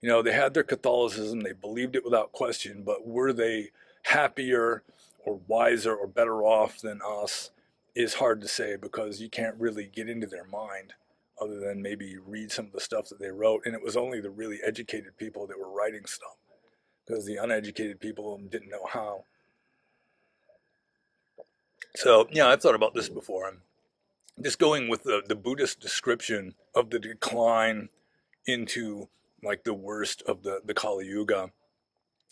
A: You know, they had their Catholicism, they believed it without question, but were they happier or wiser or better off than us is hard to say because you can't really get into their mind other than maybe read some of the stuff that they wrote. And it was only the really educated people that were writing stuff because the uneducated people didn't know how. So, yeah, I've thought about this before. I'm just going with the, the Buddhist description of the decline into like the worst of the, the Kali Yuga.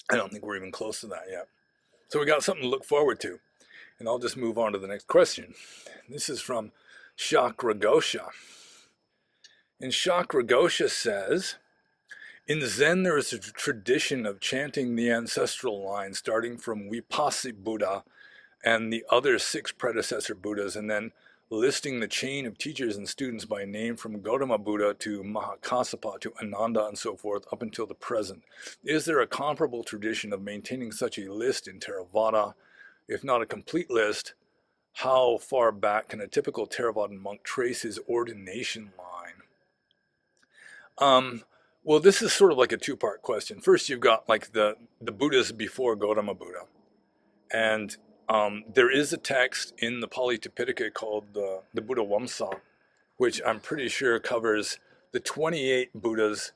A: I don't think we're even close to that yet. So we got something to look forward to. And I'll just move on to the next question. This is from Shakragosha. And Shakragosha says, in Zen, there is a tradition of chanting the ancestral line starting from Vipassi Buddha and the other six predecessor Buddhas, and then listing the chain of teachers and students by name from Gautama Buddha to Mahakassapa to Ananda and so forth up until the present. Is there a comparable tradition of maintaining such a list in Theravada? If not a complete list, how far back can a typical Theravadan monk trace his ordination line? Um, well, this is sort of like a two-part question. First, you've got like the, the Buddhas before Gautama Buddha. And um, there is a text in the Pali Tipitaka called the, the Buddha Vamsa, which I'm pretty sure covers the 28 Buddhas.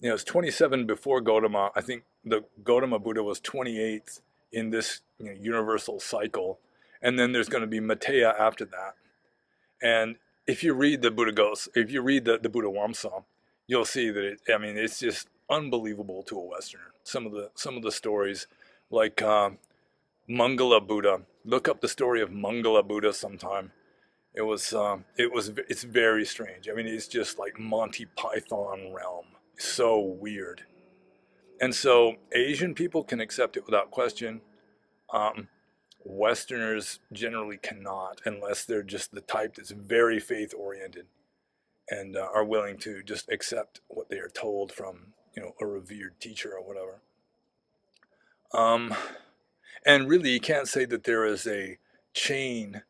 A: You know, it's 27 before Gautama. I think the Gautama Buddha was 28th in this you know, universal cycle. And then there's going to be Maitreya after that. And if you read the Buddha Ghost, if you read the, the Buddha Vamsa, you'll see that it, I mean, it's just unbelievable to a Westerner. Some of the, some of the stories, like, um, Mangala Buddha. Look up the story of Mangala Buddha sometime. It was um, it was it's very strange. I mean, it's just like Monty Python realm. So weird. And so Asian people can accept it without question. Um, Westerners generally cannot unless they're just the type that's very faith oriented and uh, are willing to just accept what they are told from you know a revered teacher or whatever. Um, and really, you can't say that there is a chain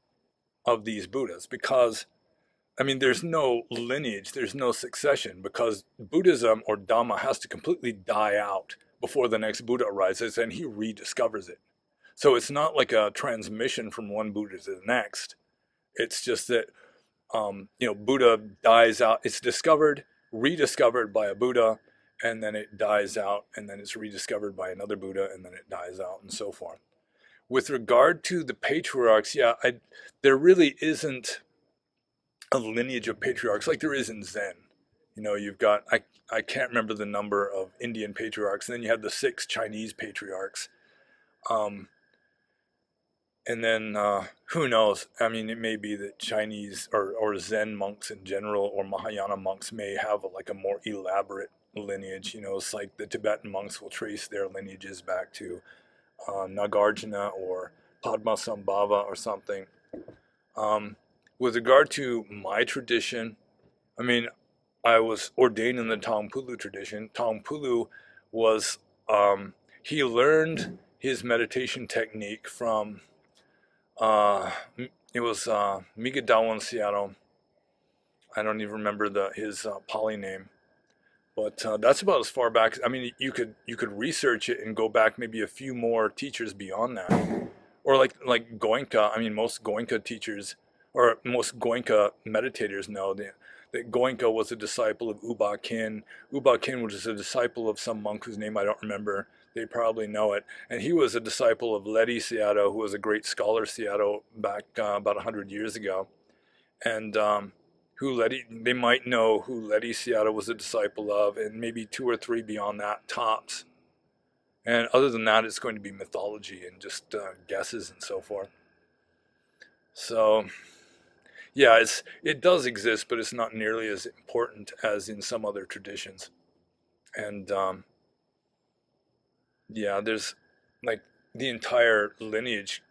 A: of these Buddhas because, I mean, there's no lineage, there's no succession because Buddhism or Dhamma has to completely die out before the next Buddha arises and he rediscovers it. So it's not like a transmission from one Buddha to the next. It's just that, um, you know, Buddha dies out, it's discovered, rediscovered by a Buddha, and then it dies out, and then it's rediscovered by another Buddha, and then it dies out, and so forth. With regard to the patriarchs, yeah, I, there really isn't a lineage of patriarchs like there is in Zen. You know, you've got, I, I can't remember the number of Indian patriarchs, and then you have the six Chinese patriarchs. Um, and then uh, who knows? I mean, it may be that Chinese or, or Zen monks in general or Mahayana monks may have a, like a more elaborate lineage. You know, it's like the Tibetan monks will trace their lineages back to uh, Nagarjuna or Padmasambhava or something. Um, with regard to my tradition, I mean, I was ordained in the Taungpulu tradition. Taungpulu was um, he learned his meditation technique from uh, it was uh, Miga Seattle. I don't even remember the his uh, Pali name, but uh, that's about as far back. I mean, you could you could research it and go back maybe a few more teachers beyond that, or like like Goenka. I mean, most Goenka teachers or most Goenka meditators know that, that Goenka was a disciple of U Ba Khin. Uba Kin was a disciple of some monk whose name I don't remember. They probably know it. And he was a disciple of Ledi Sayadaw, who was a great scholar Sayadaw back uh, about 100 years ago. And um, who Ledi they might know who Ledi Sayadaw was a disciple of, and maybe two or three beyond that, tops. And other than that, it's going to be mythology and just uh, guesses and so forth. So, yeah, it's, it does exist, but it's not nearly as important as in some other traditions. And um, yeah, there's like the entire lineage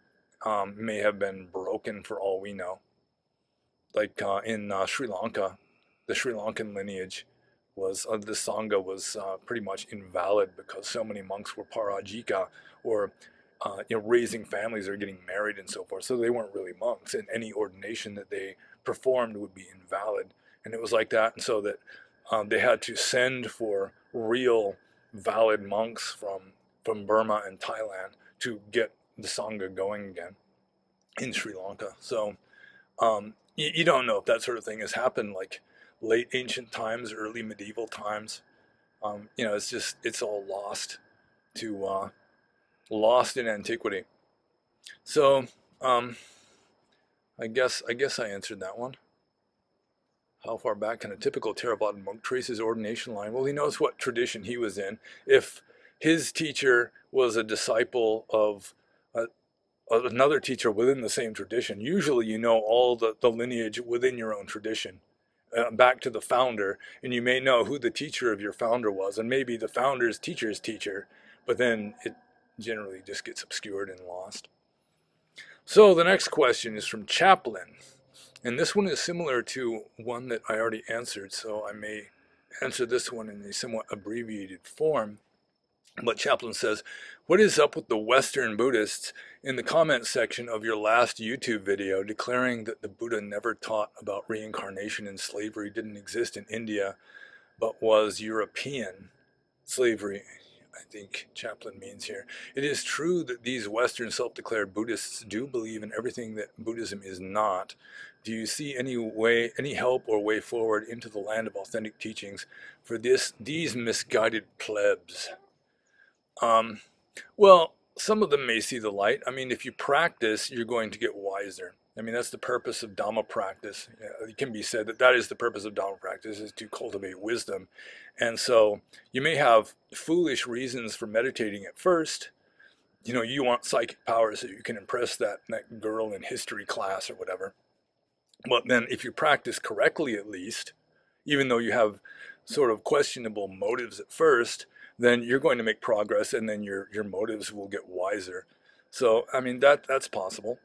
A: um, may have been broken for all we know. Like uh, in uh, Sri Lanka, the Sri Lankan lineage was uh, the Sangha was uh, pretty much invalid because so many monks were parajika or uh, you know raising families or getting married and so forth. So they weren't really monks, and any ordination that they performed would be invalid. And it was like that, and so that um, they had to send for real valid monks from from Burma and Thailand to get the Sangha going again in Sri Lanka. So um, you, you, don't know if that sort of thing has happened like late ancient times, early medieval times. Um, you know, it's just, it's all lost to, uh, lost in antiquity. So um, I guess, I guess I answered that one. How far back can a typical Theravada monk trace his ordination line? Well, he knows what tradition he was in. If his teacher was a disciple of, of another teacher within the same tradition. Usually you know all the, the lineage within your own tradition. Uh, back to the founder, and you may know who the teacher of your founder was, and maybe the founder's teacher's teacher, but then it generally just gets obscured and lost. So the next question is from Chaplin, and this one is similar to one that I already answered, so I may answer this one in a somewhat abbreviated form. But Chaplin says, What is up with the Western Buddhists in the comment section of your last YouTube video declaring that the Buddha never taught about reincarnation and slavery didn't exist in India but was European slavery? I think Chaplin means here. It is true that these Western self-declared Buddhists do believe in everything that Buddhism is not. Do you see any way, any help or way forward into the land of authentic teachings for this, these misguided plebs? Um, well, some of them may see the light. I mean, if you practice, you're going to get wiser. I mean, that's the purpose of Dhamma practice. It can be said that that is the purpose of Dhamma practice, is to cultivate wisdom. And so you may have foolish reasons for meditating at first. You know, you want psychic powers so you can impress that, that girl in history class or whatever. But then if you practice correctly at least, even though you have sort of questionable motives at first, then you're going to make progress and then your, your motives will get wiser. So, I mean, that that's possible.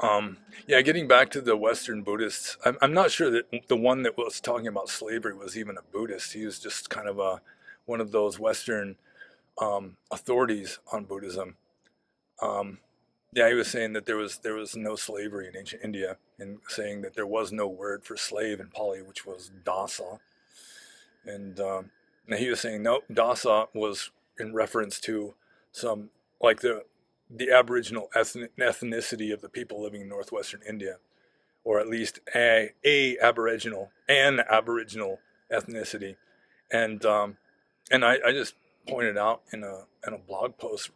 A: Um, yeah, getting back to the Western Buddhists, I'm, I'm not sure that the one that was talking about slavery was even a Buddhist. He was just kind of a, one of those Western um, authorities on Buddhism. Um, yeah, he was saying that there was there was no slavery in ancient India, and saying that there was no word for slave in Pali, which was dasa. And um, now he was saying, no, Dasa was in reference to some, like the, the Aboriginal ethnicity of the people living in northwestern India, or at least a, a Aboriginal, an Aboriginal ethnicity. And, um, and I, I just pointed out in a, in a blog post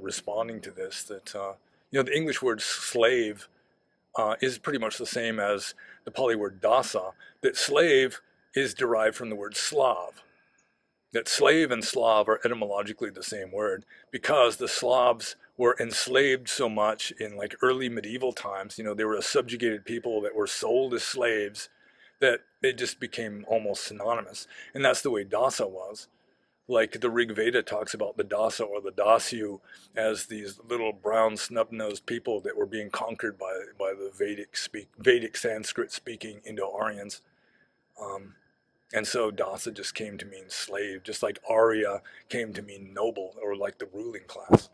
A: responding to this that, uh, you know, the English word slave uh, is pretty much the same as the Pali word dasa, that slave is derived from the word Slav that slave and Slav are etymologically the same word because the Slavs were enslaved so much in like early medieval times. You know, they were a subjugated people that were sold as slaves that it just became almost synonymous. And that's the way Dasa was. Like the Rig Veda talks about the Dasa or the Dasyu as these little brown snub-nosed people that were being conquered by, by the Vedic speak, Vedic Sanskrit speaking Indo-Aryans. Um, and so Dasa just came to mean slave, just like Arya came to mean noble or like the ruling class.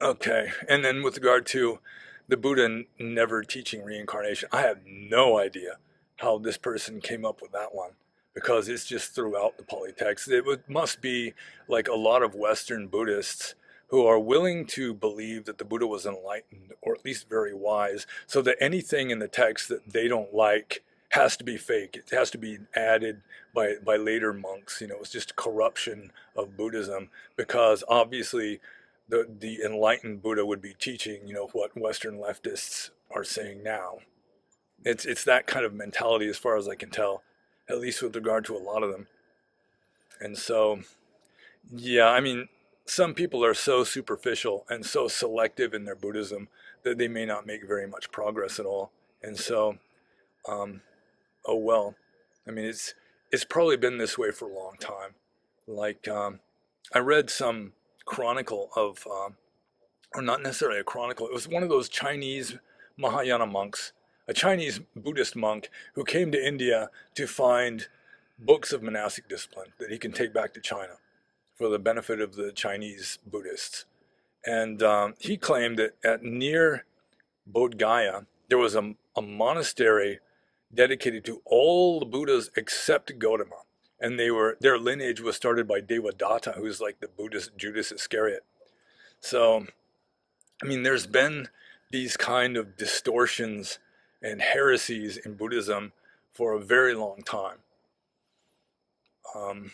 A: Okay, and then with regard to the Buddha never teaching reincarnation, I have no idea how this person came up with that one because it's just throughout the Pali text. It would, must be like a lot of Western Buddhists who are willing to believe that the Buddha was enlightened or at least very wise, so that anything in the text that they don't like has to be fake. It has to be added by, by later monks. You know, it's just corruption of Buddhism because obviously the, the enlightened Buddha would be teaching, you know, what Western leftists are saying now. It's, it's that kind of mentality as far as I can tell, at least with regard to a lot of them. And so, yeah, I mean, some people are so superficial and so selective in their Buddhism that they may not make very much progress at all. And so, um, oh well. I mean, it's it's probably been this way for a long time. Like um, I read some chronicle of, um, or not necessarily a chronicle. It was one of those Chinese Mahayana monks, a Chinese Buddhist monk who came to India to find books of monastic discipline that he can take back to China for the benefit of the Chinese Buddhists. And um, he claimed that at near Bodh Gaya, there was a, a monastery dedicated to all the Buddhas except Gautama. And they were their lineage was started by Devadatta, who's like the Buddhist Judas Iscariot. So, I mean, there's been these kind of distortions and heresies in Buddhism for a very long time. Um,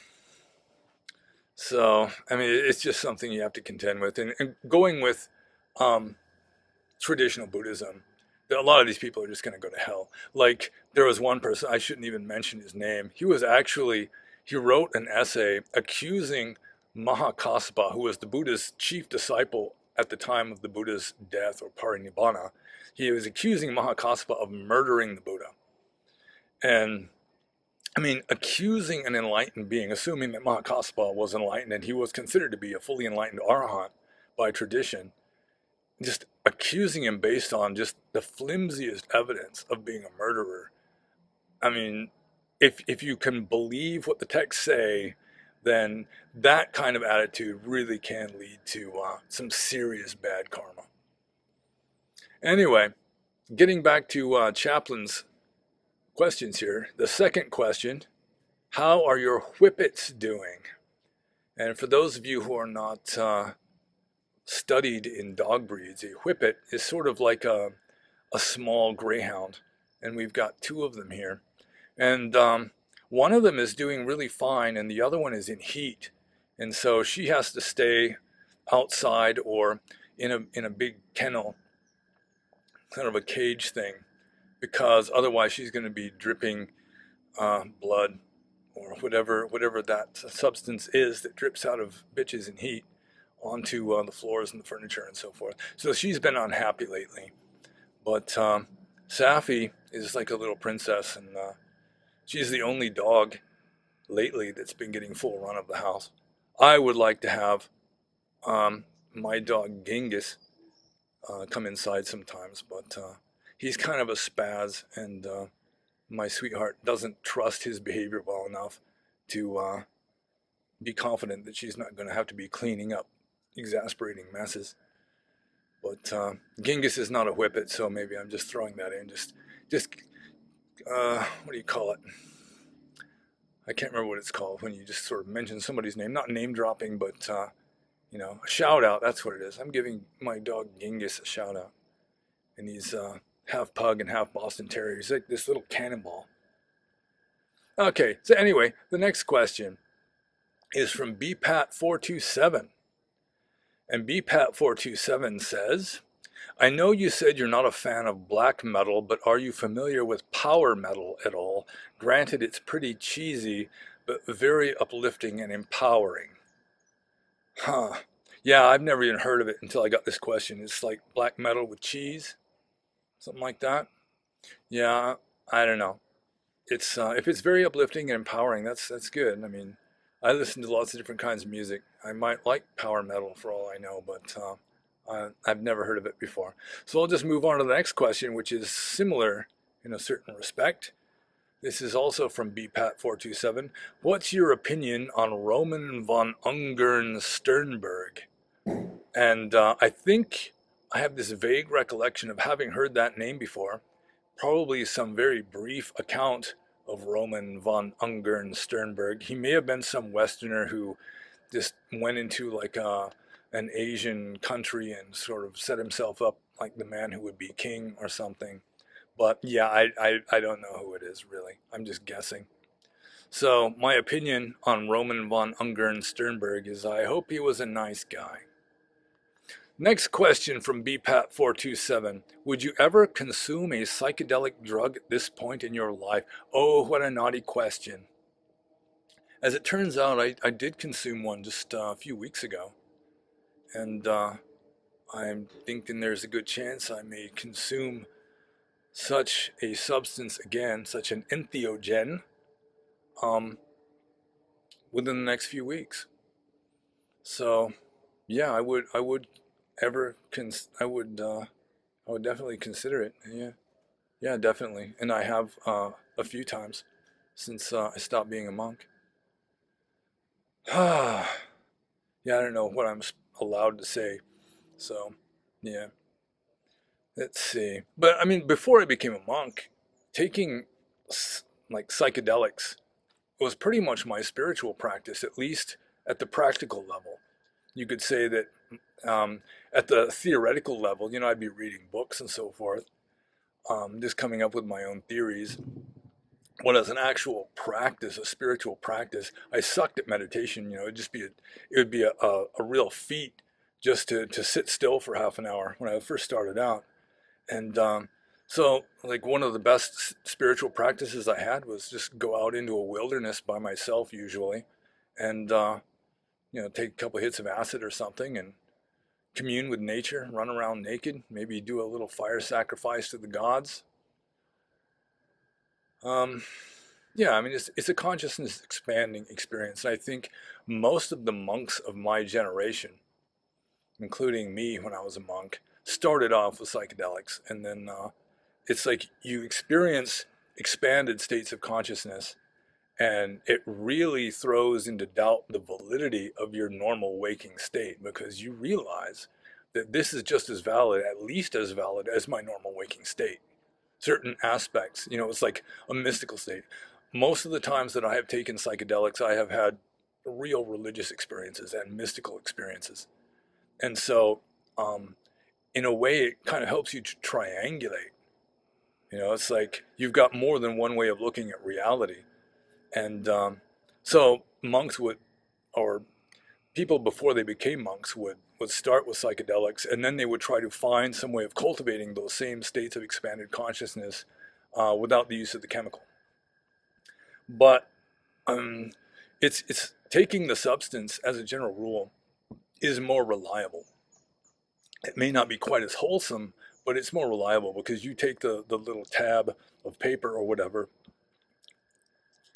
A: so, I mean, it's just something you have to contend with. And, and going with um, traditional Buddhism, a lot of these people are just going to go to hell. Like, there was one person, I shouldn't even mention his name. He was actually, he wrote an essay accusing Mahakassapa, who was the Buddha's chief disciple at the time of the Buddha's death or parinibbana. He was accusing Mahakassapa of murdering the Buddha. And I mean, accusing an enlightened being, assuming that Mahakassapa was enlightened and he was considered to be a fully enlightened arahant by tradition, just accusing him based on just the flimsiest evidence of being a murderer. I mean, if if you can believe what the texts say, then that kind of attitude really can lead to uh, some serious bad karma. Anyway, getting back to uh, Chaplin's questions here. The second question, how are your whippets doing? And for those of you who are not uh, studied in dog breeds, a whippet is sort of like a, a small greyhound. And we've got two of them here. And um, one of them is doing really fine and the other one is in heat. And so she has to stay outside or in a, in a big kennel, kind of a cage thing because otherwise she's going to be dripping uh, blood or whatever whatever that substance is that drips out of bitches in heat onto uh, the floors and the furniture and so forth. So she's been unhappy lately. But um, Safi is like a little princess, and uh, she's the only dog lately that's been getting full run of the house. I would like to have um, my dog Genghis uh, come inside sometimes, but uh, he's kind of a spaz, and uh, my sweetheart doesn't trust his behavior well enough to uh, be confident that she's not going to have to be cleaning up exasperating messes. But uh, Genghis is not a whippet, so maybe I'm just throwing that in. Just, just, uh, what do you call it? I can't remember what it's called when you just sort of mention somebody's name. Not name dropping, but, uh, you know, a shout out. That's what it is. I'm giving my dog Genghis a shout out. And he's, uh, half pug and half Boston Terrier. He's like this little cannonball. Okay, so anyway, the next question is from BPAT427. And BPAT427 says, I know you said you're not a fan of black metal, but are you familiar with power metal at all? Granted, it's pretty cheesy, but very uplifting and empowering. Huh. Yeah, I've never even heard of it until I got this question. It's like black metal with cheese something like that. Yeah, I don't know. It's uh, if it's very uplifting and empowering, that's that's good. I mean, I listen to lots of different kinds of music. I might like power metal for all I know, but uh, I, I've never heard of it before. So I'll just move on to the next question, which is similar in a certain respect. This is also from BPAT427. What's your opinion on Roman von Ungern Sternberg? And uh, I think I have this vague recollection of having heard that name before, probably some very brief account of Roman von Ungern Sternberg. He may have been some Westerner who just went into like a, uh, an Asian country and sort of set himself up like the man who would be king or something. But yeah, I, I, I don't know who it is really. I'm just guessing. So my opinion on Roman von Ungern Sternberg is I hope he was a nice guy. Next question from BPAT427. Would you ever consume a psychedelic drug at this point in your life? Oh, what a naughty question. As it turns out, I, I did consume one just uh, a few weeks ago. And uh, I'm thinking there's a good chance I may consume such a substance again, such an entheogen, um, within the next few weeks. So, yeah, I would I would ever cons I would uh, I would definitely consider it. Yeah, yeah, definitely. And I have uh, a few times since uh, I stopped being a monk. yeah, I don't know what I'm allowed to say. So, yeah. Let's see. But I mean, before I became a monk, taking like psychedelics was pretty much my spiritual practice, at least at the practical level. You could say that um, at the theoretical level, you know, I'd be reading books and so forth, um, just coming up with my own theories. What as an actual practice, a spiritual practice, I sucked at meditation. You know, it'd just be a, it would be a, a, a real feat just to, to sit still for half an hour when I first started out. And um, so, like, one of the best spiritual practices I had was just go out into a wilderness by myself, usually, and, uh, you know, take a couple hits of acid or something and commune with nature, run around naked, maybe do a little fire sacrifice to the gods. Um, yeah, I mean, it's, it's a consciousness expanding experience. And I think most of the monks of my generation, including me when I was a monk, started off with psychedelics. And then uh, it's like you experience expanded states of consciousness and it really throws into doubt the validity of your normal waking state because you realize that this is just as valid, at least as valid as my normal waking state. Certain aspects, you know, it's like a mystical state. Most of the times that I have taken psychedelics, I have had real religious experiences and mystical experiences. And so, um, in a way, it kind of helps you to triangulate. You know, it's like you've got more than one way of looking at reality and um, so monks would, or people before they became monks would, would start with psychedelics and then they would try to find some way of cultivating those same states of expanded consciousness uh, without the use of the chemical. But um, it's, it's taking the substance as a general rule is more reliable. It may not be quite as wholesome, but it's more reliable because you take the, the little tab of paper or whatever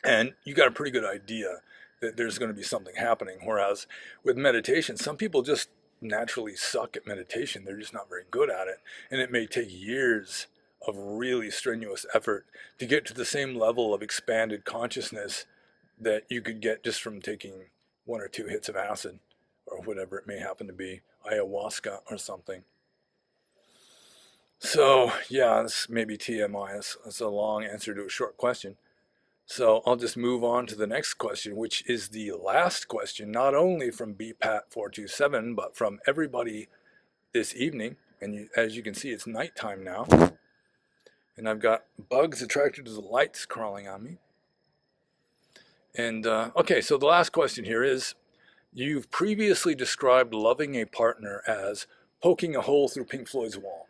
A: and you got a pretty good idea that there's going to be something happening. Whereas with meditation, some people just naturally suck at meditation. They're just not very good at it. And it may take years of really strenuous effort to get to the same level of expanded consciousness that you could get just from taking one or two hits of acid or whatever it may happen to be, ayahuasca or something. So, yeah, this may be TMI. It's, a long answer to a short question. So I'll just move on to the next question, which is the last question, not only from BPAT427, but from everybody this evening. And you, as you can see, it's nighttime now. And I've got bugs attracted to the lights crawling on me. And uh, okay, so the last question here is, you've previously described loving a partner as poking a hole through Pink Floyd's wall.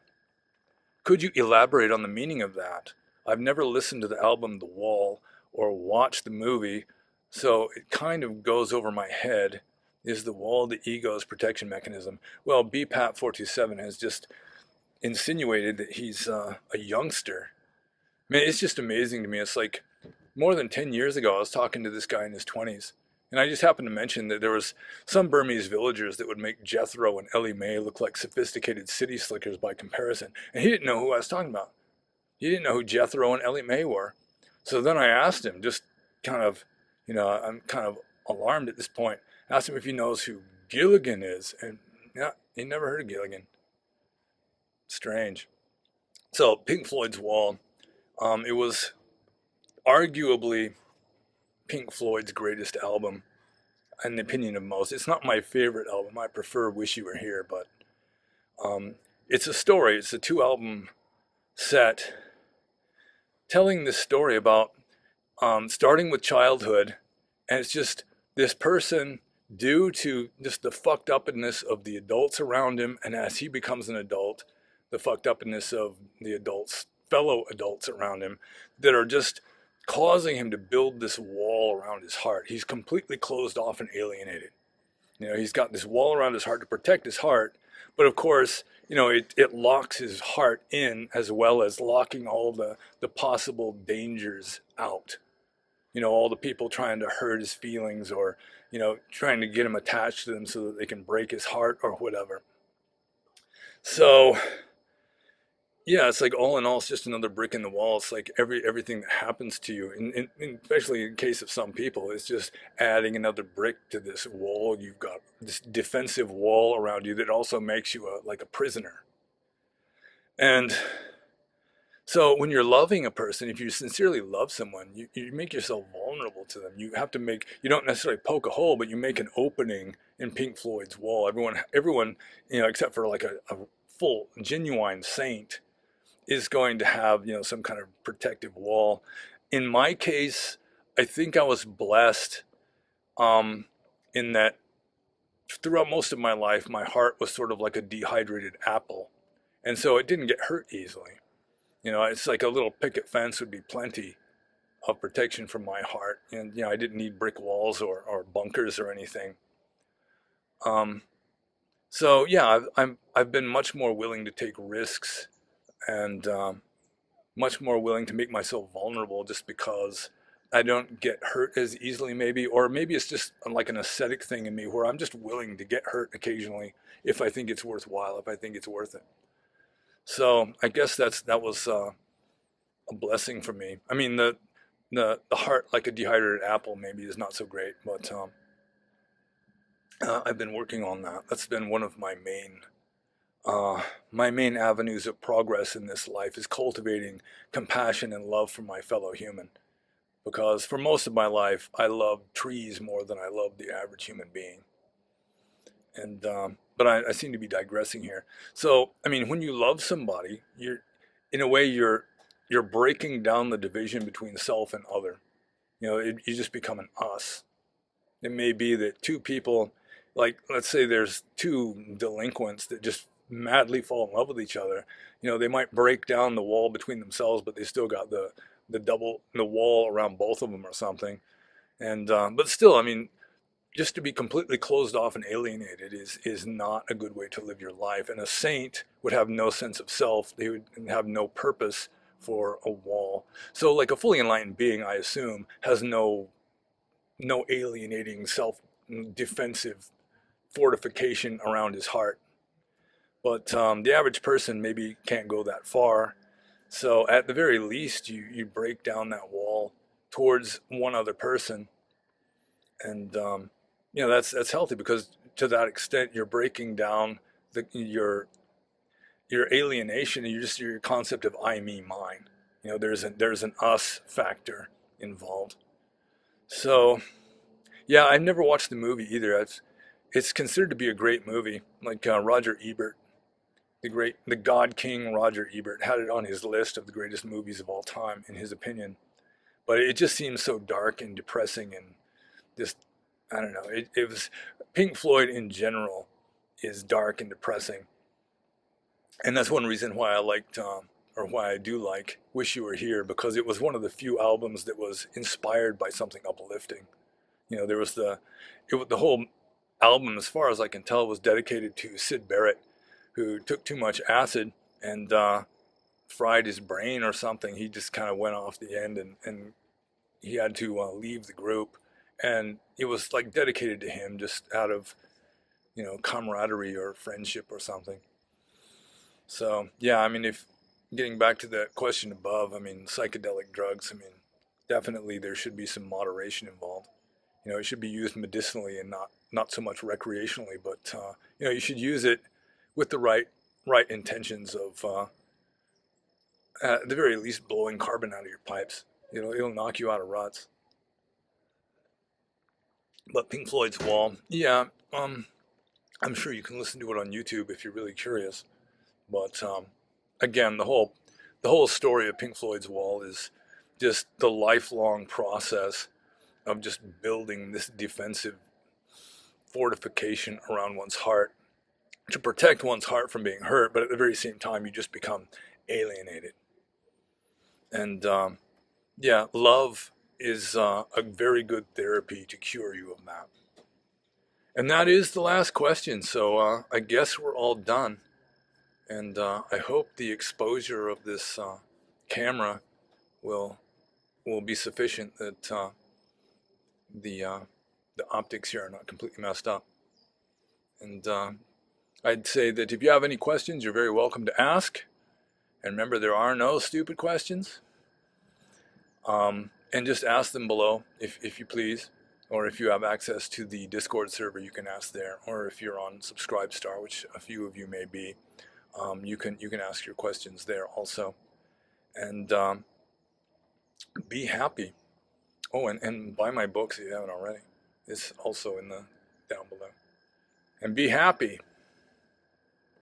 A: Could you elaborate on the meaning of that? I've never listened to the album The Wall, or watch the movie. So it kind of goes over my head. Is the wall the ego's protection mechanism? Well, BPAT 427 has just insinuated that he's uh, a youngster. Man, it's just amazing to me. It's like more than 10 years ago, I was talking to this guy in his 20s. And I just happened to mention that there was some Burmese villagers that would make Jethro and Ellie Mae look like sophisticated city slickers by comparison. And he didn't know who I was talking about. He didn't know who Jethro and Ellie Mae were. So then I asked him, just kind of, you know, I'm kind of alarmed at this point. I asked him if he knows who Gilligan is, and yeah, he never heard of Gilligan. Strange. So Pink Floyd's Wall, um, it was arguably Pink Floyd's greatest album, in the opinion of most. It's not my favorite album. I prefer Wish You Were Here, but um, it's a story. It's a two album set telling this story about um, starting with childhood, and it's just this person due to just the fucked upness of the adults around him, and as he becomes an adult, the fucked upness of the adults, fellow adults around him, that are just causing him to build this wall around his heart. He's completely closed off and alienated. You know, he's got this wall around his heart to protect his heart, but of course, you know, it, it locks his heart in as well as locking all the, the possible dangers out. You know, all the people trying to hurt his feelings or, you know, trying to get him attached to them so that they can break his heart or whatever. So, yeah, it's like all in all, it's just another brick in the wall. It's like every everything that happens to you, and, and, especially in case of some people, it's just adding another brick to this wall. You've got this defensive wall around you that also makes you a, like a prisoner. And so when you're loving a person, if you sincerely love someone, you, you make yourself vulnerable to them. You have to make you don't necessarily poke a hole, but you make an opening in Pink Floyd's wall. Everyone, everyone, you know, except for like a, a full genuine saint is going to have, you know, some kind of protective wall. In my case, I think I was blessed um, in that throughout most of my life, my heart was sort of like a dehydrated apple. And so it didn't get hurt easily. You know, it's like a little picket fence would be plenty of protection from my heart. And, you know, I didn't need brick walls or, or bunkers or anything. Um, so yeah, I've, I'm, I've been much more willing to take risks and um, much more willing to make myself vulnerable just because I don't get hurt as easily maybe, or maybe it's just like an aesthetic thing in me where I'm just willing to get hurt occasionally if I think it's worthwhile, if I think it's worth it. So I guess that's that was uh, a blessing for me. I mean the the the heart like a dehydrated apple maybe is not so great, but um, uh, I've been working on that. That's been one of my main uh, my main avenues of progress in this life is cultivating compassion and love for my fellow human. Because for most of my life, I loved trees more than I loved the average human being. And um, but I, I seem to be digressing here. So I mean, when you love somebody, you're in a way you're you're breaking down the division between self and other. You know, it, you just become an us. It may be that two people, like let's say there's two delinquents that just madly fall in love with each other. You know, they might break down the wall between themselves, but they still got the the double the wall around both of them or something. And um, but still, I mean, just to be completely closed off and alienated is is not a good way to live your life. And a saint would have no sense of self. They would have no purpose for a wall. So like a fully enlightened being, I assume, has no no alienating self defensive fortification around his heart but um, the average person maybe can't go that far. So at the very least, you, you break down that wall towards one other person. And, um, you know, that's, that's healthy because to that extent, you're breaking down the, your, your alienation and you just your concept of I, me, mine. You know, there's, a, there's an us factor involved. So, yeah, I've never watched the movie either. It's, it's considered to be a great movie. Like uh, Roger Ebert the great, the God King Roger Ebert had it on his list of the greatest movies of all time, in his opinion. But it just seems so dark and depressing and just, I don't know. It, it was Pink Floyd in general is dark and depressing, and that's one reason why I liked, um, or why I do like "Wish You Were Here" because it was one of the few albums that was inspired by something uplifting. You know, there was the, it, the whole album, as far as I can tell, was dedicated to Syd Barrett who took too much acid and uh, fried his brain or something. He just kind of went off the end and, and he had to uh, leave the group. And it was like dedicated to him just out of, you know, camaraderie or friendship or something. So, yeah, I mean, if getting back to that question above, I mean, psychedelic drugs, I mean, definitely there should be some moderation involved. You know, it should be used medicinally and not not so much recreationally. But uh, you know, you should use it with the right right intentions of, uh, at the very least, blowing carbon out of your pipes. You know, it'll knock you out of ruts. But Pink Floyd's Wall, yeah, um, I'm sure you can listen to it on YouTube if you're really curious. But um, again, the whole the whole story of Pink Floyd's Wall is just the lifelong process of just building this defensive fortification around one's heart to protect one's heart from being hurt, but at the very same time, you just become alienated. And um, yeah, love is uh, a very good therapy to cure you of that. And that is the last question. So uh, I guess we're all done. And uh, I hope the exposure of this uh, camera will will be sufficient that uh, the uh, the optics here are not completely messed up. And uh, I'd say that if you have any questions, you're very welcome to ask. And remember, there are no stupid questions. Um, and just ask them below, if, if you please. Or if you have access to the Discord server, you can ask there. Or if you're on Subscribestar, which a few of you may be, um, you can you can ask your questions there also. And um, be happy. Oh, and, and buy my books if you haven't already. It's also in the down below. And be happy.